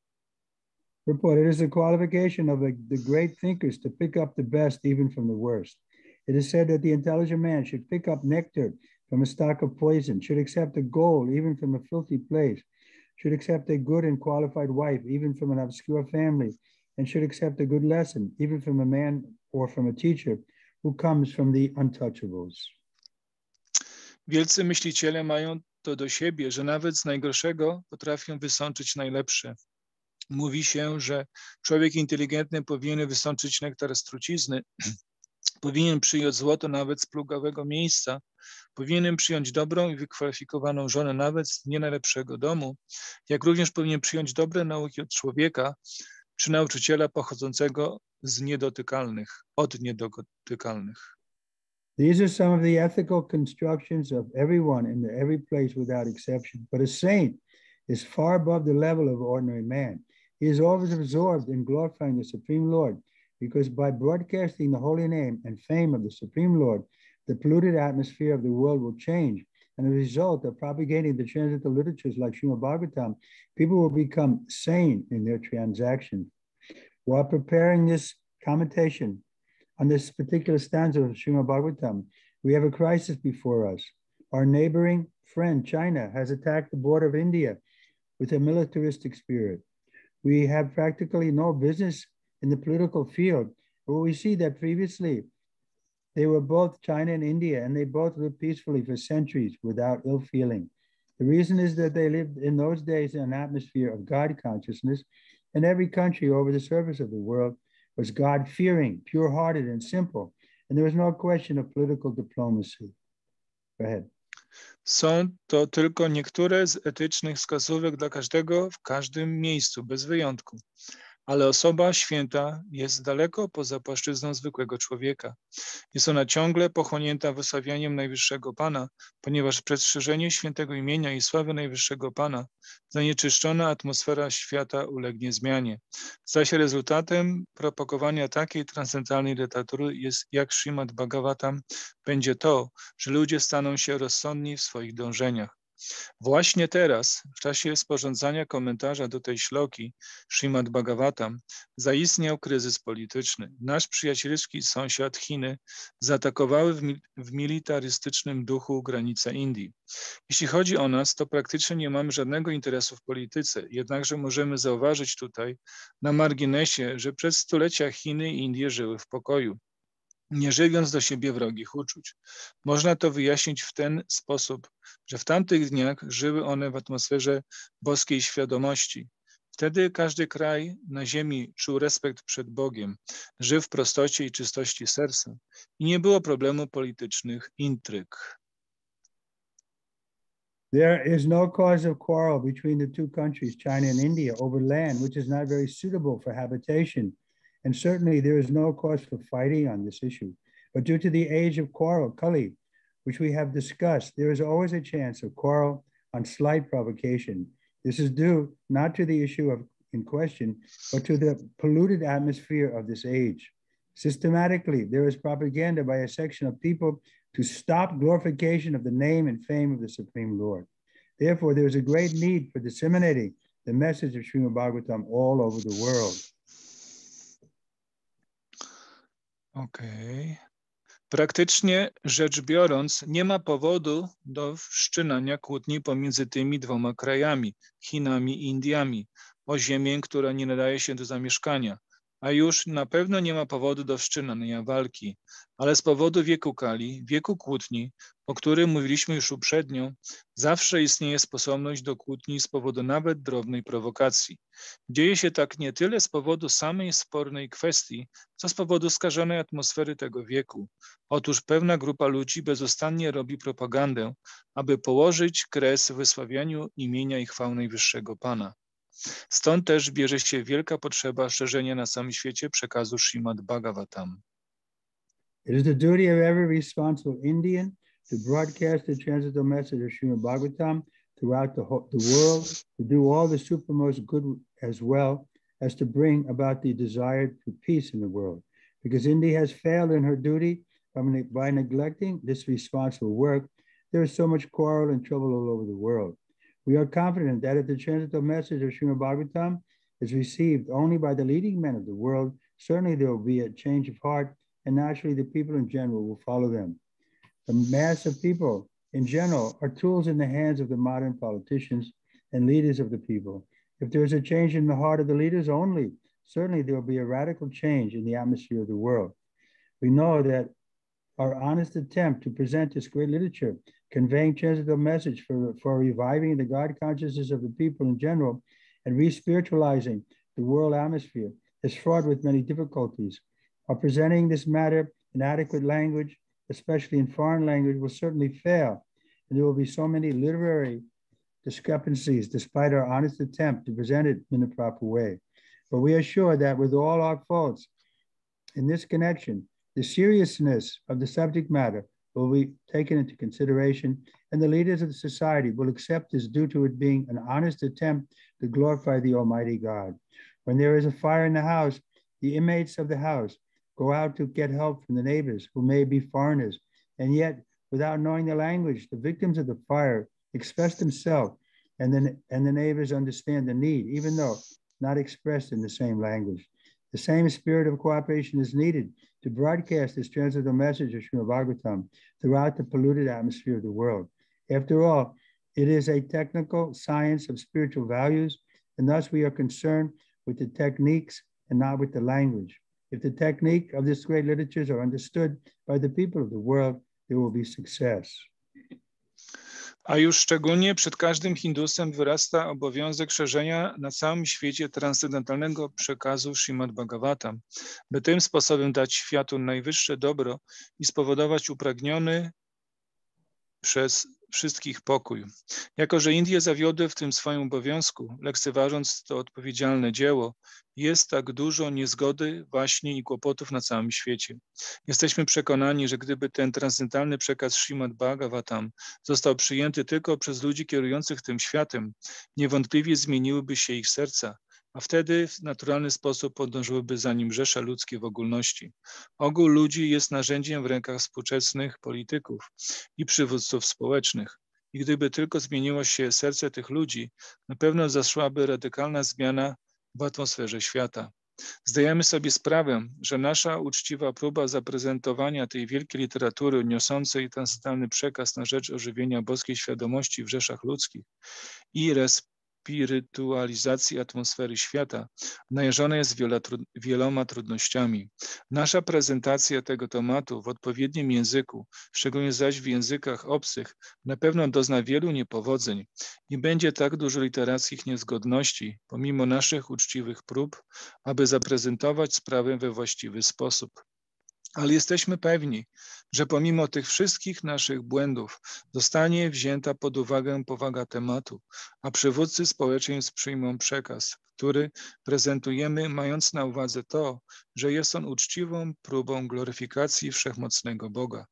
Report, it is a qualification of the, great thinkers to pick up the best even from the worst. It is said that the intelligent man should pick up nectar from a stock of poison, should accept a gold even from a filthy place, should accept a good and qualified wife even from an obscure family, and should accept a good lesson even from a man or from a teacher who comes from the untouchables. Wielcy myśliciele mają to do siebie, że nawet z najgorszego potrafią wysączyć najlepsze. Mówi się, że człowiek inteligentny powinien wysączyć nektar z trucizny, *clears throat* powinien przyjąć złoto nawet z plugawego miejsca, powinien przyjąć dobrą i wykwalifikowaną żonę nawet z nie najlepszego domu, jak również powinien przyjąć dobre nauki od człowieka czy nauczyciela pochodzącego z niedotykalnych, od niedotykalnych. These are some of the ethical constructions of everyone in every place without exception. But a saint is far above the level of ordinary man. He is always absorbed in glorifying the Supreme Lord, because by broadcasting the holy name and fame of the Supreme Lord, the polluted atmosphere of the world will change. And as a result of propagating the transcendental literatures like Srimad Bhagavatam, people will become sane in their transactions. While preparing this commentation on this particular stanza of Srimad Bhagavatam, we have a crisis before us. Our neighboring friend, China, has attacked the border of India with a militaristic spirit. We have practically no business in the political field. But we see that previously they were both China and India, and they both lived peacefully for centuries without ill feeling. The reason is that they lived in those days in an atmosphere of God consciousness, and every country over the surface of the world was God fearing, pure hearted, and simple. And there was no question of political diplomacy. Go ahead. Są to tylko niektóre z etycznych wskazówek dla każdego w każdym miejscu, bez wyjątku. Ale osoba święta jest daleko poza płaszczyzną zwykłego człowieka. Jest ona ciągle pochłonięta wysławianiem Najwyższego Pana, ponieważ przez szerzenie świętego imienia i sławy Najwyższego Pana zanieczyszczona atmosfera świata ulegnie zmianie. Się rezultatem propagowania takiej transcendentalnej literatury jest jak Srimad Bhagavatam będzie to, że ludzie staną się rozsądni w swoich dążeniach. Właśnie teraz, w czasie sporządzania komentarza do tej szloki, Srimad Bhagavatam, zaistniał kryzys polityczny. Nasz przyjacielski sąsiad Chiny zaatakowały w, w militarystycznym duchu granice Indii. Jeśli chodzi o nas, to praktycznie nie mamy żadnego interesu w polityce, jednakże możemy zauważyć tutaj na marginesie, że przez stulecia Chiny i Indie żyły w pokoju nie żywiąc do siebie wrogich uczuć. Można to wyjaśnić w ten sposób, że w tamtych dniach żyły one w atmosferze boskiej świadomości. Wtedy każdy kraj na ziemi czuł respekt przed Bogiem, żył w prostocie i czystości serca i nie było problemu politycznych intryg. There is no cause of quarrel between the two countries, China and India, over land, which is not very suitable for habitation. And certainly there is no cause for fighting on this issue. But due to the age of quarrel, Kali, which we have discussed, there is always a chance of quarrel on slight provocation. This is due not to the issue of in question, but to the polluted atmosphere of this age. Systematically, there is propaganda by a section of people to stop glorification of the name and fame of the Supreme Lord. Therefore, there is a great need for disseminating the message of Srimad Bhagavatam all over the world. Okej. Okay. Praktycznie rzecz biorąc, nie ma powodu do wszczynania kłótni pomiędzy tymi dwoma krajami, Chinami i Indiami, o ziemię, która nie nadaje się do zamieszkania. A już na pewno nie ma powodu do wszczynania walki, ale z powodu wieku Kali, wieku kłótni, o którym mówiliśmy już uprzednio, zawsze istnieje sposobność do kłótni z powodu nawet drobnej prowokacji. Dzieje się tak nie tyle z powodu samej spornej kwestii, co z powodu skażonej atmosfery tego wieku. Otóż pewna grupa ludzi bezustannie robi propagandę, aby położyć kres wysławianiu imienia i chwał Najwyższego Pana. Stąd też bierze się wielka potrzeba szerzenia na całym świecie przekazu Srimad Bhagavatam. It is the duty of every responsible Indian to broadcast the transcendental message of Srimad Bhagavatam throughout the, the world, to do all the supermost good as well as to bring about the desired peace in the world. Because India has failed in her duty by neglecting this responsible work, there is so much quarrel and trouble all over the world. We are confident that if the transcendental message of Srimad Bhagavatam is received only by the leading men of the world, certainly there will be a change of heart, and naturally the people in general will follow them. The mass of people in general are tools in the hands of the modern politicians and leaders of the people. If there is a change in the heart of the leaders only, certainly there will be a radical change in the atmosphere of the world. We know that our honest attempt to present this great literature, conveying transcendental message for, for reviving the God consciousness of the people in general and re-spiritualizing the world atmosphere, is fraught with many difficulties. Our presenting this matter in adequate language, especially in foreign language, will certainly fail. And there will be so many literary discrepancies despite our honest attempt to present it in the proper way. But we are sure that with all our faults in this connection, the seriousness of the subject matter will be taken into consideration and the leaders of the society will accept this due to it being an honest attempt to glorify the Almighty God. When there is a fire in the house, the inmates of the house go out to get help from the neighbors who may be foreigners. And yet, without knowing the language, the victims of the fire express themselves and then and the neighbors understand the need, even though not expressed in the same language. The same spirit of cooperation is needed to broadcast this transcendental message of Srimad Bhagavatam throughout the polluted atmosphere of the world. After all, it is a technical science of spiritual values, and thus we are concerned with the techniques and not with the language. If the technique of this great literatures are understood by the people of the world, there will be success. A już szczególnie przed każdym Hindusem wyrasta obowiązek szerzenia na całym świecie transcendentalnego przekazu Srimad Bhagavatam, by tym sposobem dać światu najwyższe dobro i spowodować upragniony przez wszystkich pokój. Jako, że Indie zawiodły w tym swoim obowiązku, lekceważąc to odpowiedzialne dzieło, jest tak dużo niezgody, właśnie i kłopotów na całym świecie. Jesteśmy przekonani, że gdyby ten transcendentalny przekaz Srimad Bhagavatam został przyjęty tylko przez ludzi kierujących tym światem, niewątpliwie zmieniłyby się ich serca, a wtedy w naturalny sposób podążyłyby za nim rzesze ludzkie w ogólności. Ogół ludzi jest narzędziem w rękach współczesnych polityków i przywódców społecznych. I gdyby tylko zmieniło się serce tych ludzi, na pewno zaszłaby radykalna zmiana w atmosferze świata. Zdajemy sobie sprawę, że nasza uczciwa próba zaprezentowania tej wielkiej literatury niosącej transcendentalny przekaz na rzecz ożywienia boskiej świadomości w rzeszach ludzkich i spirytualizacji atmosfery świata najeżona jest wieloma trudnościami. Nasza prezentacja tego tematu w odpowiednim języku, szczególnie zaś w językach obcych, na pewno dozna wielu niepowodzeń i będzie tak dużo literackich niezgodności, pomimo naszych uczciwych prób, aby zaprezentować sprawę we właściwy sposób. Ale jesteśmy pewni, że pomimo tych wszystkich naszych błędów zostanie wzięta pod uwagę powaga tematu, a przywódcy społeczeństw przyjmą przekaz, który prezentujemy, mając na uwadze to, że jest on uczciwą próbą gloryfikacji wszechmocnego Boga.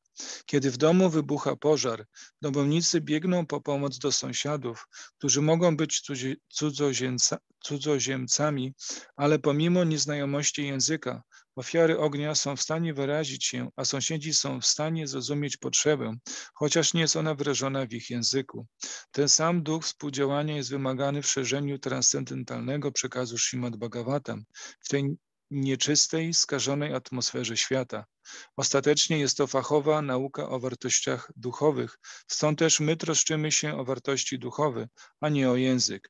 Kiedy w domu wybucha pożar, domownicy biegną po pomoc do sąsiadów, którzy mogą być cudzoziemca, cudzoziemcami, ale pomimo nieznajomości języka, ofiary ognia są w stanie wyrazić się, a sąsiedzi są w stanie zrozumieć potrzebę, chociaż nie jest ona wyrażona w ich języku. Ten sam duch współdziałania jest wymagany w szerzeniu transcendentalnego przekazu Srimad Bhagavatam, w tej nieczystej, skażonej atmosferze świata. Ostatecznie jest to fachowa nauka o wartościach duchowych, stąd też my troszczymy się o wartości duchowe, a nie o język.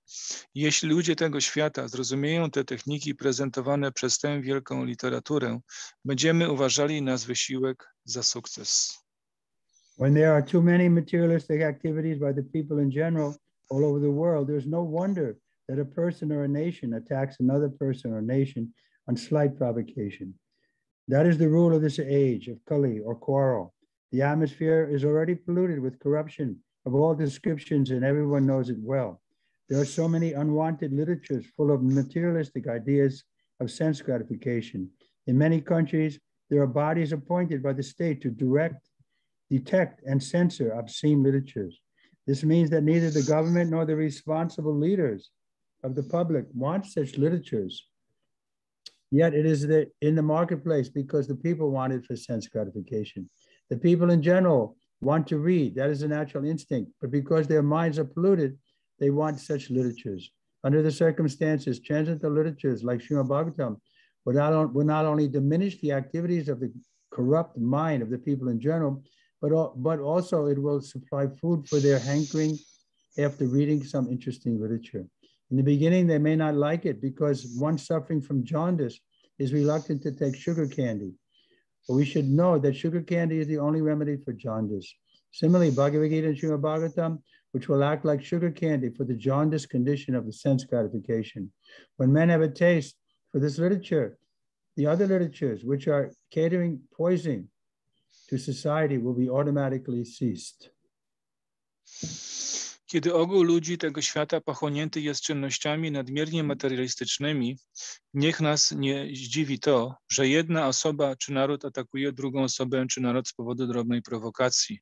Jeśli ludzie tego świata zrozumieją te techniki prezentowane przez tę wielką literaturę, będziemy uważali nasz wysiłek za sukces. When there are too many materialistic activities by the people in general all over the world, there's no wonder that a person or a nation attacks another person or nation on slight provocation. That is the rule of this age of Kali or quarrel. The atmosphere is already polluted with corruption of all descriptions, and everyone knows it well. There are so many unwanted literatures full of materialistic ideas of sense gratification. In many countries, there are bodies appointed by the state to direct, detect, and censor obscene literatures. This means that neither the government nor the responsible leaders of the public want such literatures Yet it is the, in the marketplace because the people want it for sense gratification. The people in general want to read. That is a natural instinct. But because their minds are polluted, they want such literatures. Under the circumstances, transcendental literatures like Srimad Bhagavatam will not, will not only diminish the activities of the corrupt mind of the people in general, but, but also it will supply food for their hankering after reading some interesting literature. In the beginning, they may not like it because one suffering from jaundice is reluctant to take sugar candy. But we should know that sugar candy is the only remedy for jaundice. Similarly, Bhagavad Gita and Srimad Bhagavatam, which will act like sugar candy for the jaundice condition of the sense gratification. When men have a taste for this literature, the other literatures, which are catering poison to society, will be automatically ceased. Kiedy ogół ludzi tego świata pochłonięty jest czynnościami nadmiernie materialistycznymi, niech nas nie zdziwi to, że jedna osoba czy naród atakuje drugą osobę czy naród z powodu drobnej prowokacji.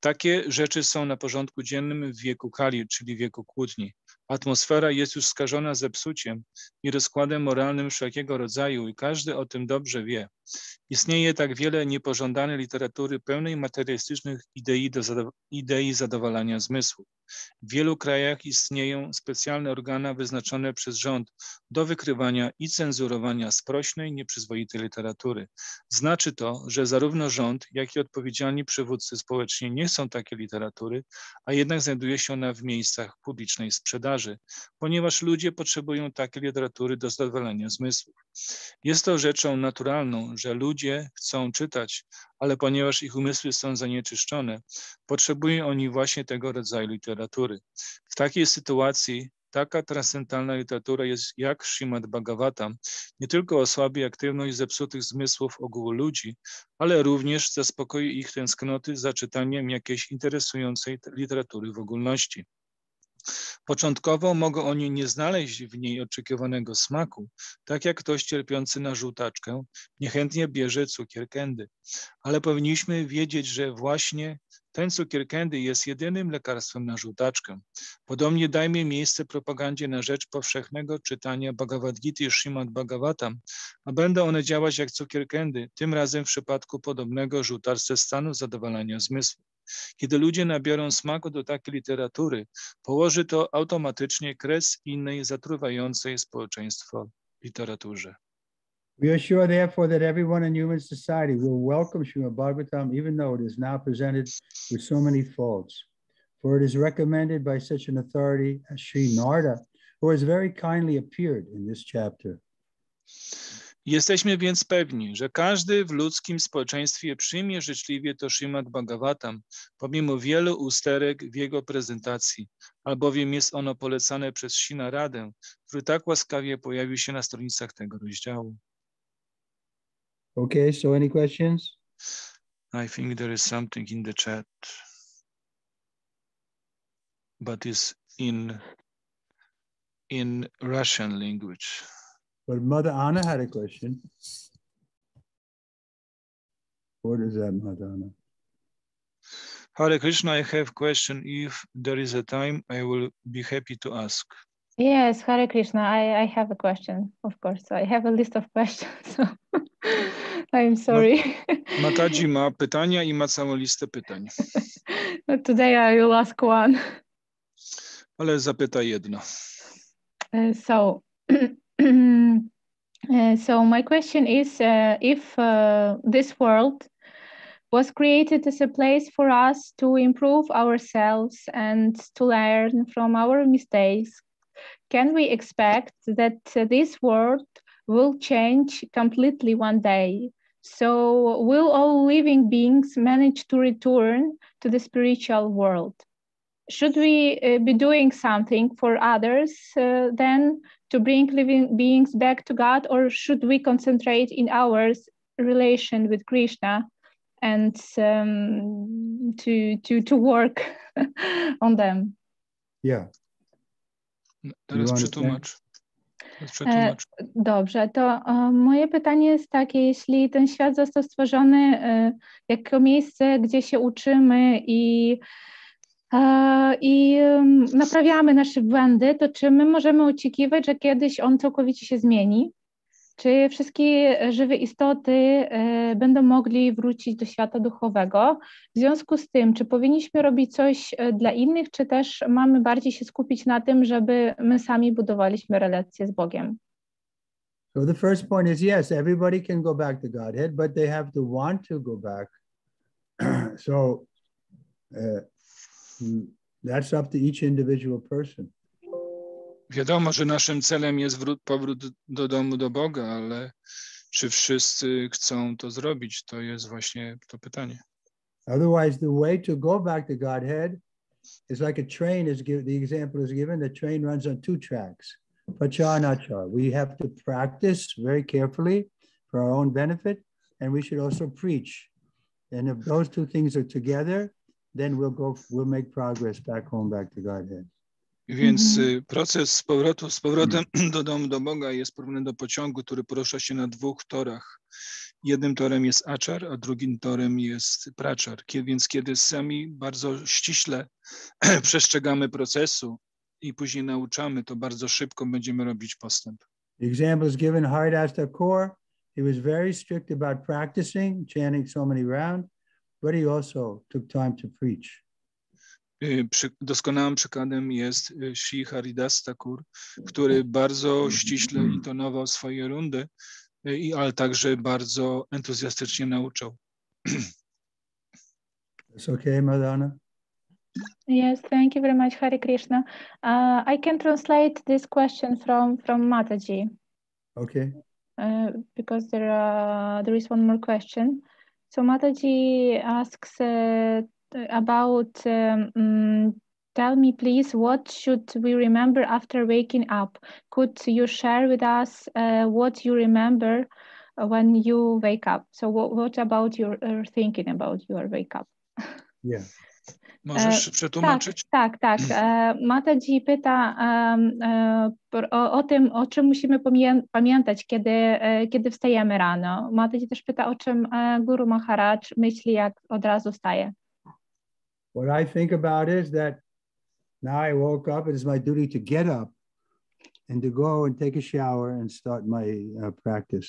Takie rzeczy są na porządku dziennym w wieku Kali, czyli wieku kłótni. Atmosfera jest już skażona zepsuciem i rozkładem moralnym wszelkiego rodzaju i każdy o tym dobrze wie. Istnieje tak wiele niepożądanej literatury pełnej materialistycznych idei, do zadowalania zmysłów. W wielu krajach istnieją specjalne organa wyznaczone przez rząd do wykrywania i cenzurowania sprośnej, nieprzyzwoitej literatury. Znaczy to, że zarówno rząd, jak i odpowiedzialni przywódcy społeczni nie chcą takiej literatury, a jednak znajduje się ona w miejscach publicznej sprzedaży, ponieważ ludzie potrzebują takiej literatury do zadowolenia zmysłów. Jest to rzeczą naturalną, że ludzie chcą czytać, ale ponieważ ich umysły są zanieczyszczone, potrzebują oni właśnie tego rodzaju literatury. W takiej sytuacji taka transcendentalna literatura jest jak Srimad Bhagavatam, nie tylko osłabi aktywność zepsutych zmysłów ogółu ludzi, ale również zaspokoi ich tęsknoty za czytaniem jakiejś interesującej literatury w ogólności. Początkowo mogą oni nie znaleźć w niej oczekiwanego smaku, tak jak ktoś cierpiący na żółtaczkę niechętnie bierze cukier kędy. Ale powinniśmy wiedzieć, że właśnie ten cukier kędy jest jedynym lekarstwem na żółtaczkę. Podobnie dajmy miejsce propagandzie na rzecz powszechnego czytania Bhagavad Gita i Srimad Bhagavatam, a będą one działać jak cukier kędy, tym razem w przypadku podobnego żółtarce stanu zadowalania zmysłu. Kiedy ludzie nabiorą smaku do takiej literatury, położy to automatycznie kres innej zatruwającej społeczeństwo literaturze. We are sure, therefore, that everyone in human society will welcome Srimad Bhagavatam, even though it is now presented with so many faults. For it is recommended by such an authority as Sri Narda, who has very kindly appeared in this chapter. Jesteśmy więc pewni, że każdy w ludzkim społeczeństwie przyjmie życzliwie to Srimad Bhagavatam, pomimo wielu usterek w jego prezentacji, albowiem jest ono polecane przez Sina Radę, który tak łaskawie pojawił się na stronicach tego rozdziału. Okay, so any questions? I think there is something in the chat, but it's in in Russian language. But Mother Anna had a question. What is that, Mother Anna? Hare Krishna, I have a question. If there is a time, I will be happy to ask. Yes, Hare Krishna. I, I have a question, of course. I have a list of questions. *laughs* So I'm sorry. Mataji ma pytania i ma całą listę pytań, *laughs* But Today I will ask one. ale zapyta jedno. Uh, so, *clears throat* *clears throat* so my question is, uh, if uh, this world was created as a place for us to improve ourselves and to learn from our mistakes, can we expect that uh, this world will change completely one day? So, will all living beings manage to return to the spiritual world? should we uh, be doing something for others uh, then to bring living beings back to God, or should we concentrate in our relation with Krishna and um, to to to work *laughs* on them? Yeah. Teraz You przetłumacz. Dobrze, to e, moje pytanie jest takie, jeśli ten świat został stworzony e, jako miejsce, gdzie się uczymy i, e, i em, naprawiamy nasze błędy, to czy my możemy oczekiwać, że kiedyś on całkowicie się zmieni? Czy wszystkie żywe istoty e, będą mogli wrócić do świata duchowego? W związku z tym, czy powinniśmy robić coś e, dla innych, czy też mamy bardziej się skupić na tym, żeby my sami budowaliśmy relacje z Bogiem? So the first point is yes, everybody can go back to Godhead, but they have to want to go back. *clears throat* so uh, that's up to each individual person. Wiadomo, że naszym celem jest wró- powrót do domu do Boga, ale Czy wszyscy chcą to zrobić? To jest właśnie to pytanie. Otherwise, the way to go back to Godhead is like a train is given, the example is given, the train runs on two tracks, pachar and achar. We have to practice very carefully for our own benefit, and we should also preach. And if those two things are together, then we'll go, we'll make progress back home, back to Godhead. Więc y, proces z powrotu, z powrotem *clears throat* do domu, do Boga jest porównany do pociągu, który porusza się na dwóch torach. Jednym torem jest aczar, a drugim torem jest praczar. Więc kiedy sami bardzo ściśle *clears throat* przestrzegamy procesu i później nauczamy, to bardzo szybko będziemy robić postęp. The example is given Haridas Thakur. He was very strict about practicing, chanting so many rounds, but he also took time to preach. Y, doskonałym przykładem jest y, Sri Haridas Thakur, który bardzo ściśle intonował swoje rundy, y, i- ale także bardzo entuzjastycznie nauczał. *clears throat* It's okay, Madonna? Yes, thank you very much, Hare Krishna. Uh, I can translate this question from from Mataji Okay. uh, because there uh, there is one more question. So Mataji asks uh, about um, mm, tell me please what should we remember after waking up? Could you share with us uh, what you remember uh, when you wake up? So what, what about your uh, thinking about your wake up? *laughs* Yeah. Możesz przetłumaczyć? Tak, tak, tak. E, Mataji pyta e, por- o, o tym, o czym musimy pamię- pamiętać, kiedy, e, kiedy wstajemy rano. Mataji też pyta, o czym e, Guru Maharaj myśli, jak od razu wstaje. What I think about is that now I woke up, it is my duty to get up and to go and take a shower and start my uh, practice.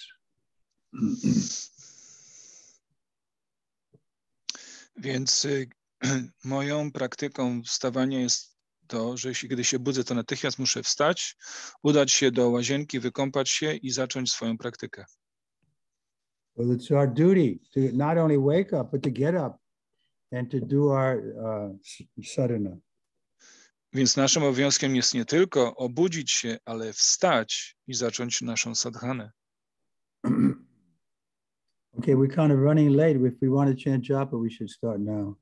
Więc y, *clears throat* moją praktyką wstawania jest to, że jeśli kiedy się budzę, to natychmiast muszę wstać, udać się do łazienki, wykąpać się i zacząć swoją praktykę. Well, it's our duty to not only wake up, but to get up and to do our uh, sadhana. Więc naszym obowiązkiem jest nie tylko obudzić się, ale wstać i zacząć naszą sadhanę. *clears throat* Okay, we're kind of running late. If we want to chant japa, we should start now.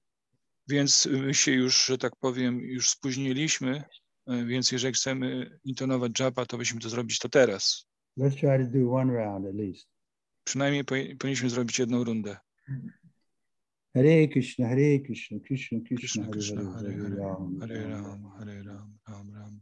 Więc my się już, że tak powiem, już spóźniliśmy, y, więc jeżeli chcemy intonować japa, to byśmy to zrobić to teraz. Let's try to do one round at least. Przynajmniej powi- powinniśmy zrobić jedną rundę. Hare Krishna, Hare Krishna, Krishna Krishna, Hare Hare, Hare Ram, Hare Ram, Ram, Ram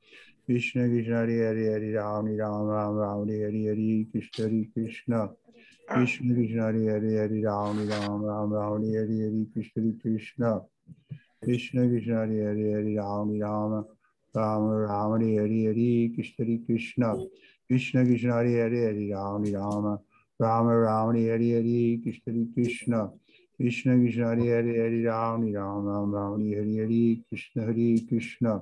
Krishna Krishna Hari Hari Hari Ram Ram Ram Ram Hari Hari Krishna Hari Krishna Krishna Krishna Hari Hari Hari Ram Ram Ram Ram Hari Hari Krishna Hari Krishna Krishna Krishna Hari Hari Hari Ram Ram Ram Ram Hari Hari Krishna Krishna Krishna Krishna Hari Hari Hari Ram Ram Ram Ram Hari Hari Krishna Krishna Krishna Krishna Hari Hari Hari Ram Ram Ram Hari Hari Krishna Hari Krishna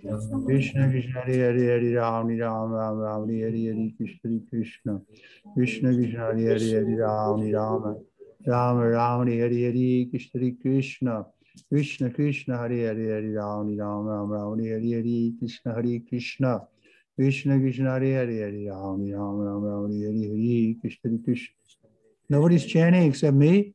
Krishna Krishna Hare Hare Hare Ram Ram Ram Ram Hare Hare Krishna Krishna. Krishna Krishna Hare Hare Hare Ram Ram. Ram Ram Hare Hare Krishna Krishna. Krishna Krishna Hare Hare Hare Ram Ram Ram Ram Hare Hare Krishna Hare Krishna. Krishna Krishna Hare Hare Hare Ram Ram Ram Ram Hare Hare Hare Krishna Krishna. Nobody's chanting except me.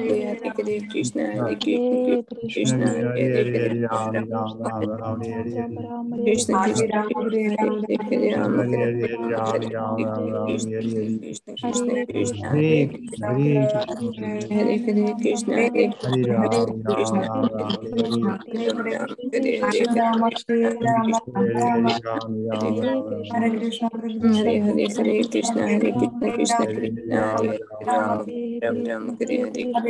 Hallelujah. Hare Krishna, Hare Krishna, Krishna Hare Hare. Krishna Krishna, Hare Ram, Hare Krishna, Hare Krishna, Hare Krishna, Hare Krishna, Hare Krishna, Hare Krishna, Krishna Krishna, Hare Ram, Hare Ram, Hare Hare.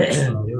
え?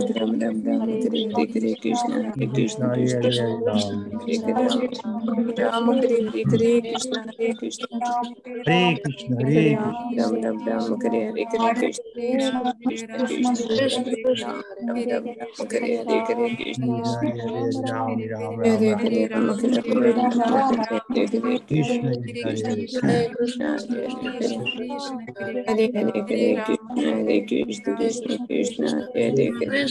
Ram, Ram Ram, Hare Hare, Hare Krishna Hare Krishna Hare Krishna Krishna Hare Hare Ram Ram Hare Hare Hare Krishna Hare Krishna Hare Krishna, Hare Hare Ram Ram Ram Ram Hare Hare Hare Krishna Krishna Krishna Krishna Ram Ram Ram Ram Hare Hare Hare Krishna Krishna, Hare Ram, Ram, Hare Ram, Hare Ram Ram Ram Ram Hare Hare Krishna, Krishna Hare Krishna Hare Hare Hare Krishna Hare Krishna Krishna Krishna Hare Hare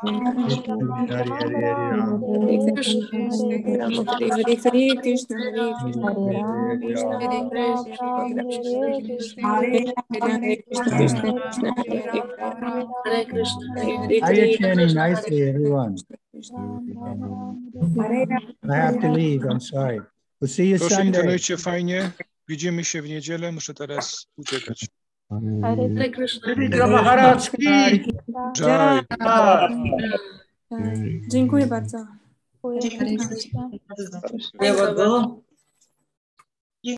Hare Krishna Hare Hare Krishna Hare Krishna, Hare Krishna Hare Krishna Hare Krishna, are you chanting nicely, everyone? I have to leave, I'm sorry. We'll see you Proszę, Sunday. intonujcie fajnie. Widzimy się w niedzielę. Muszę teraz uciekać. Hare Krishna. Dziękuję bardzo. Dziękuję bardzo.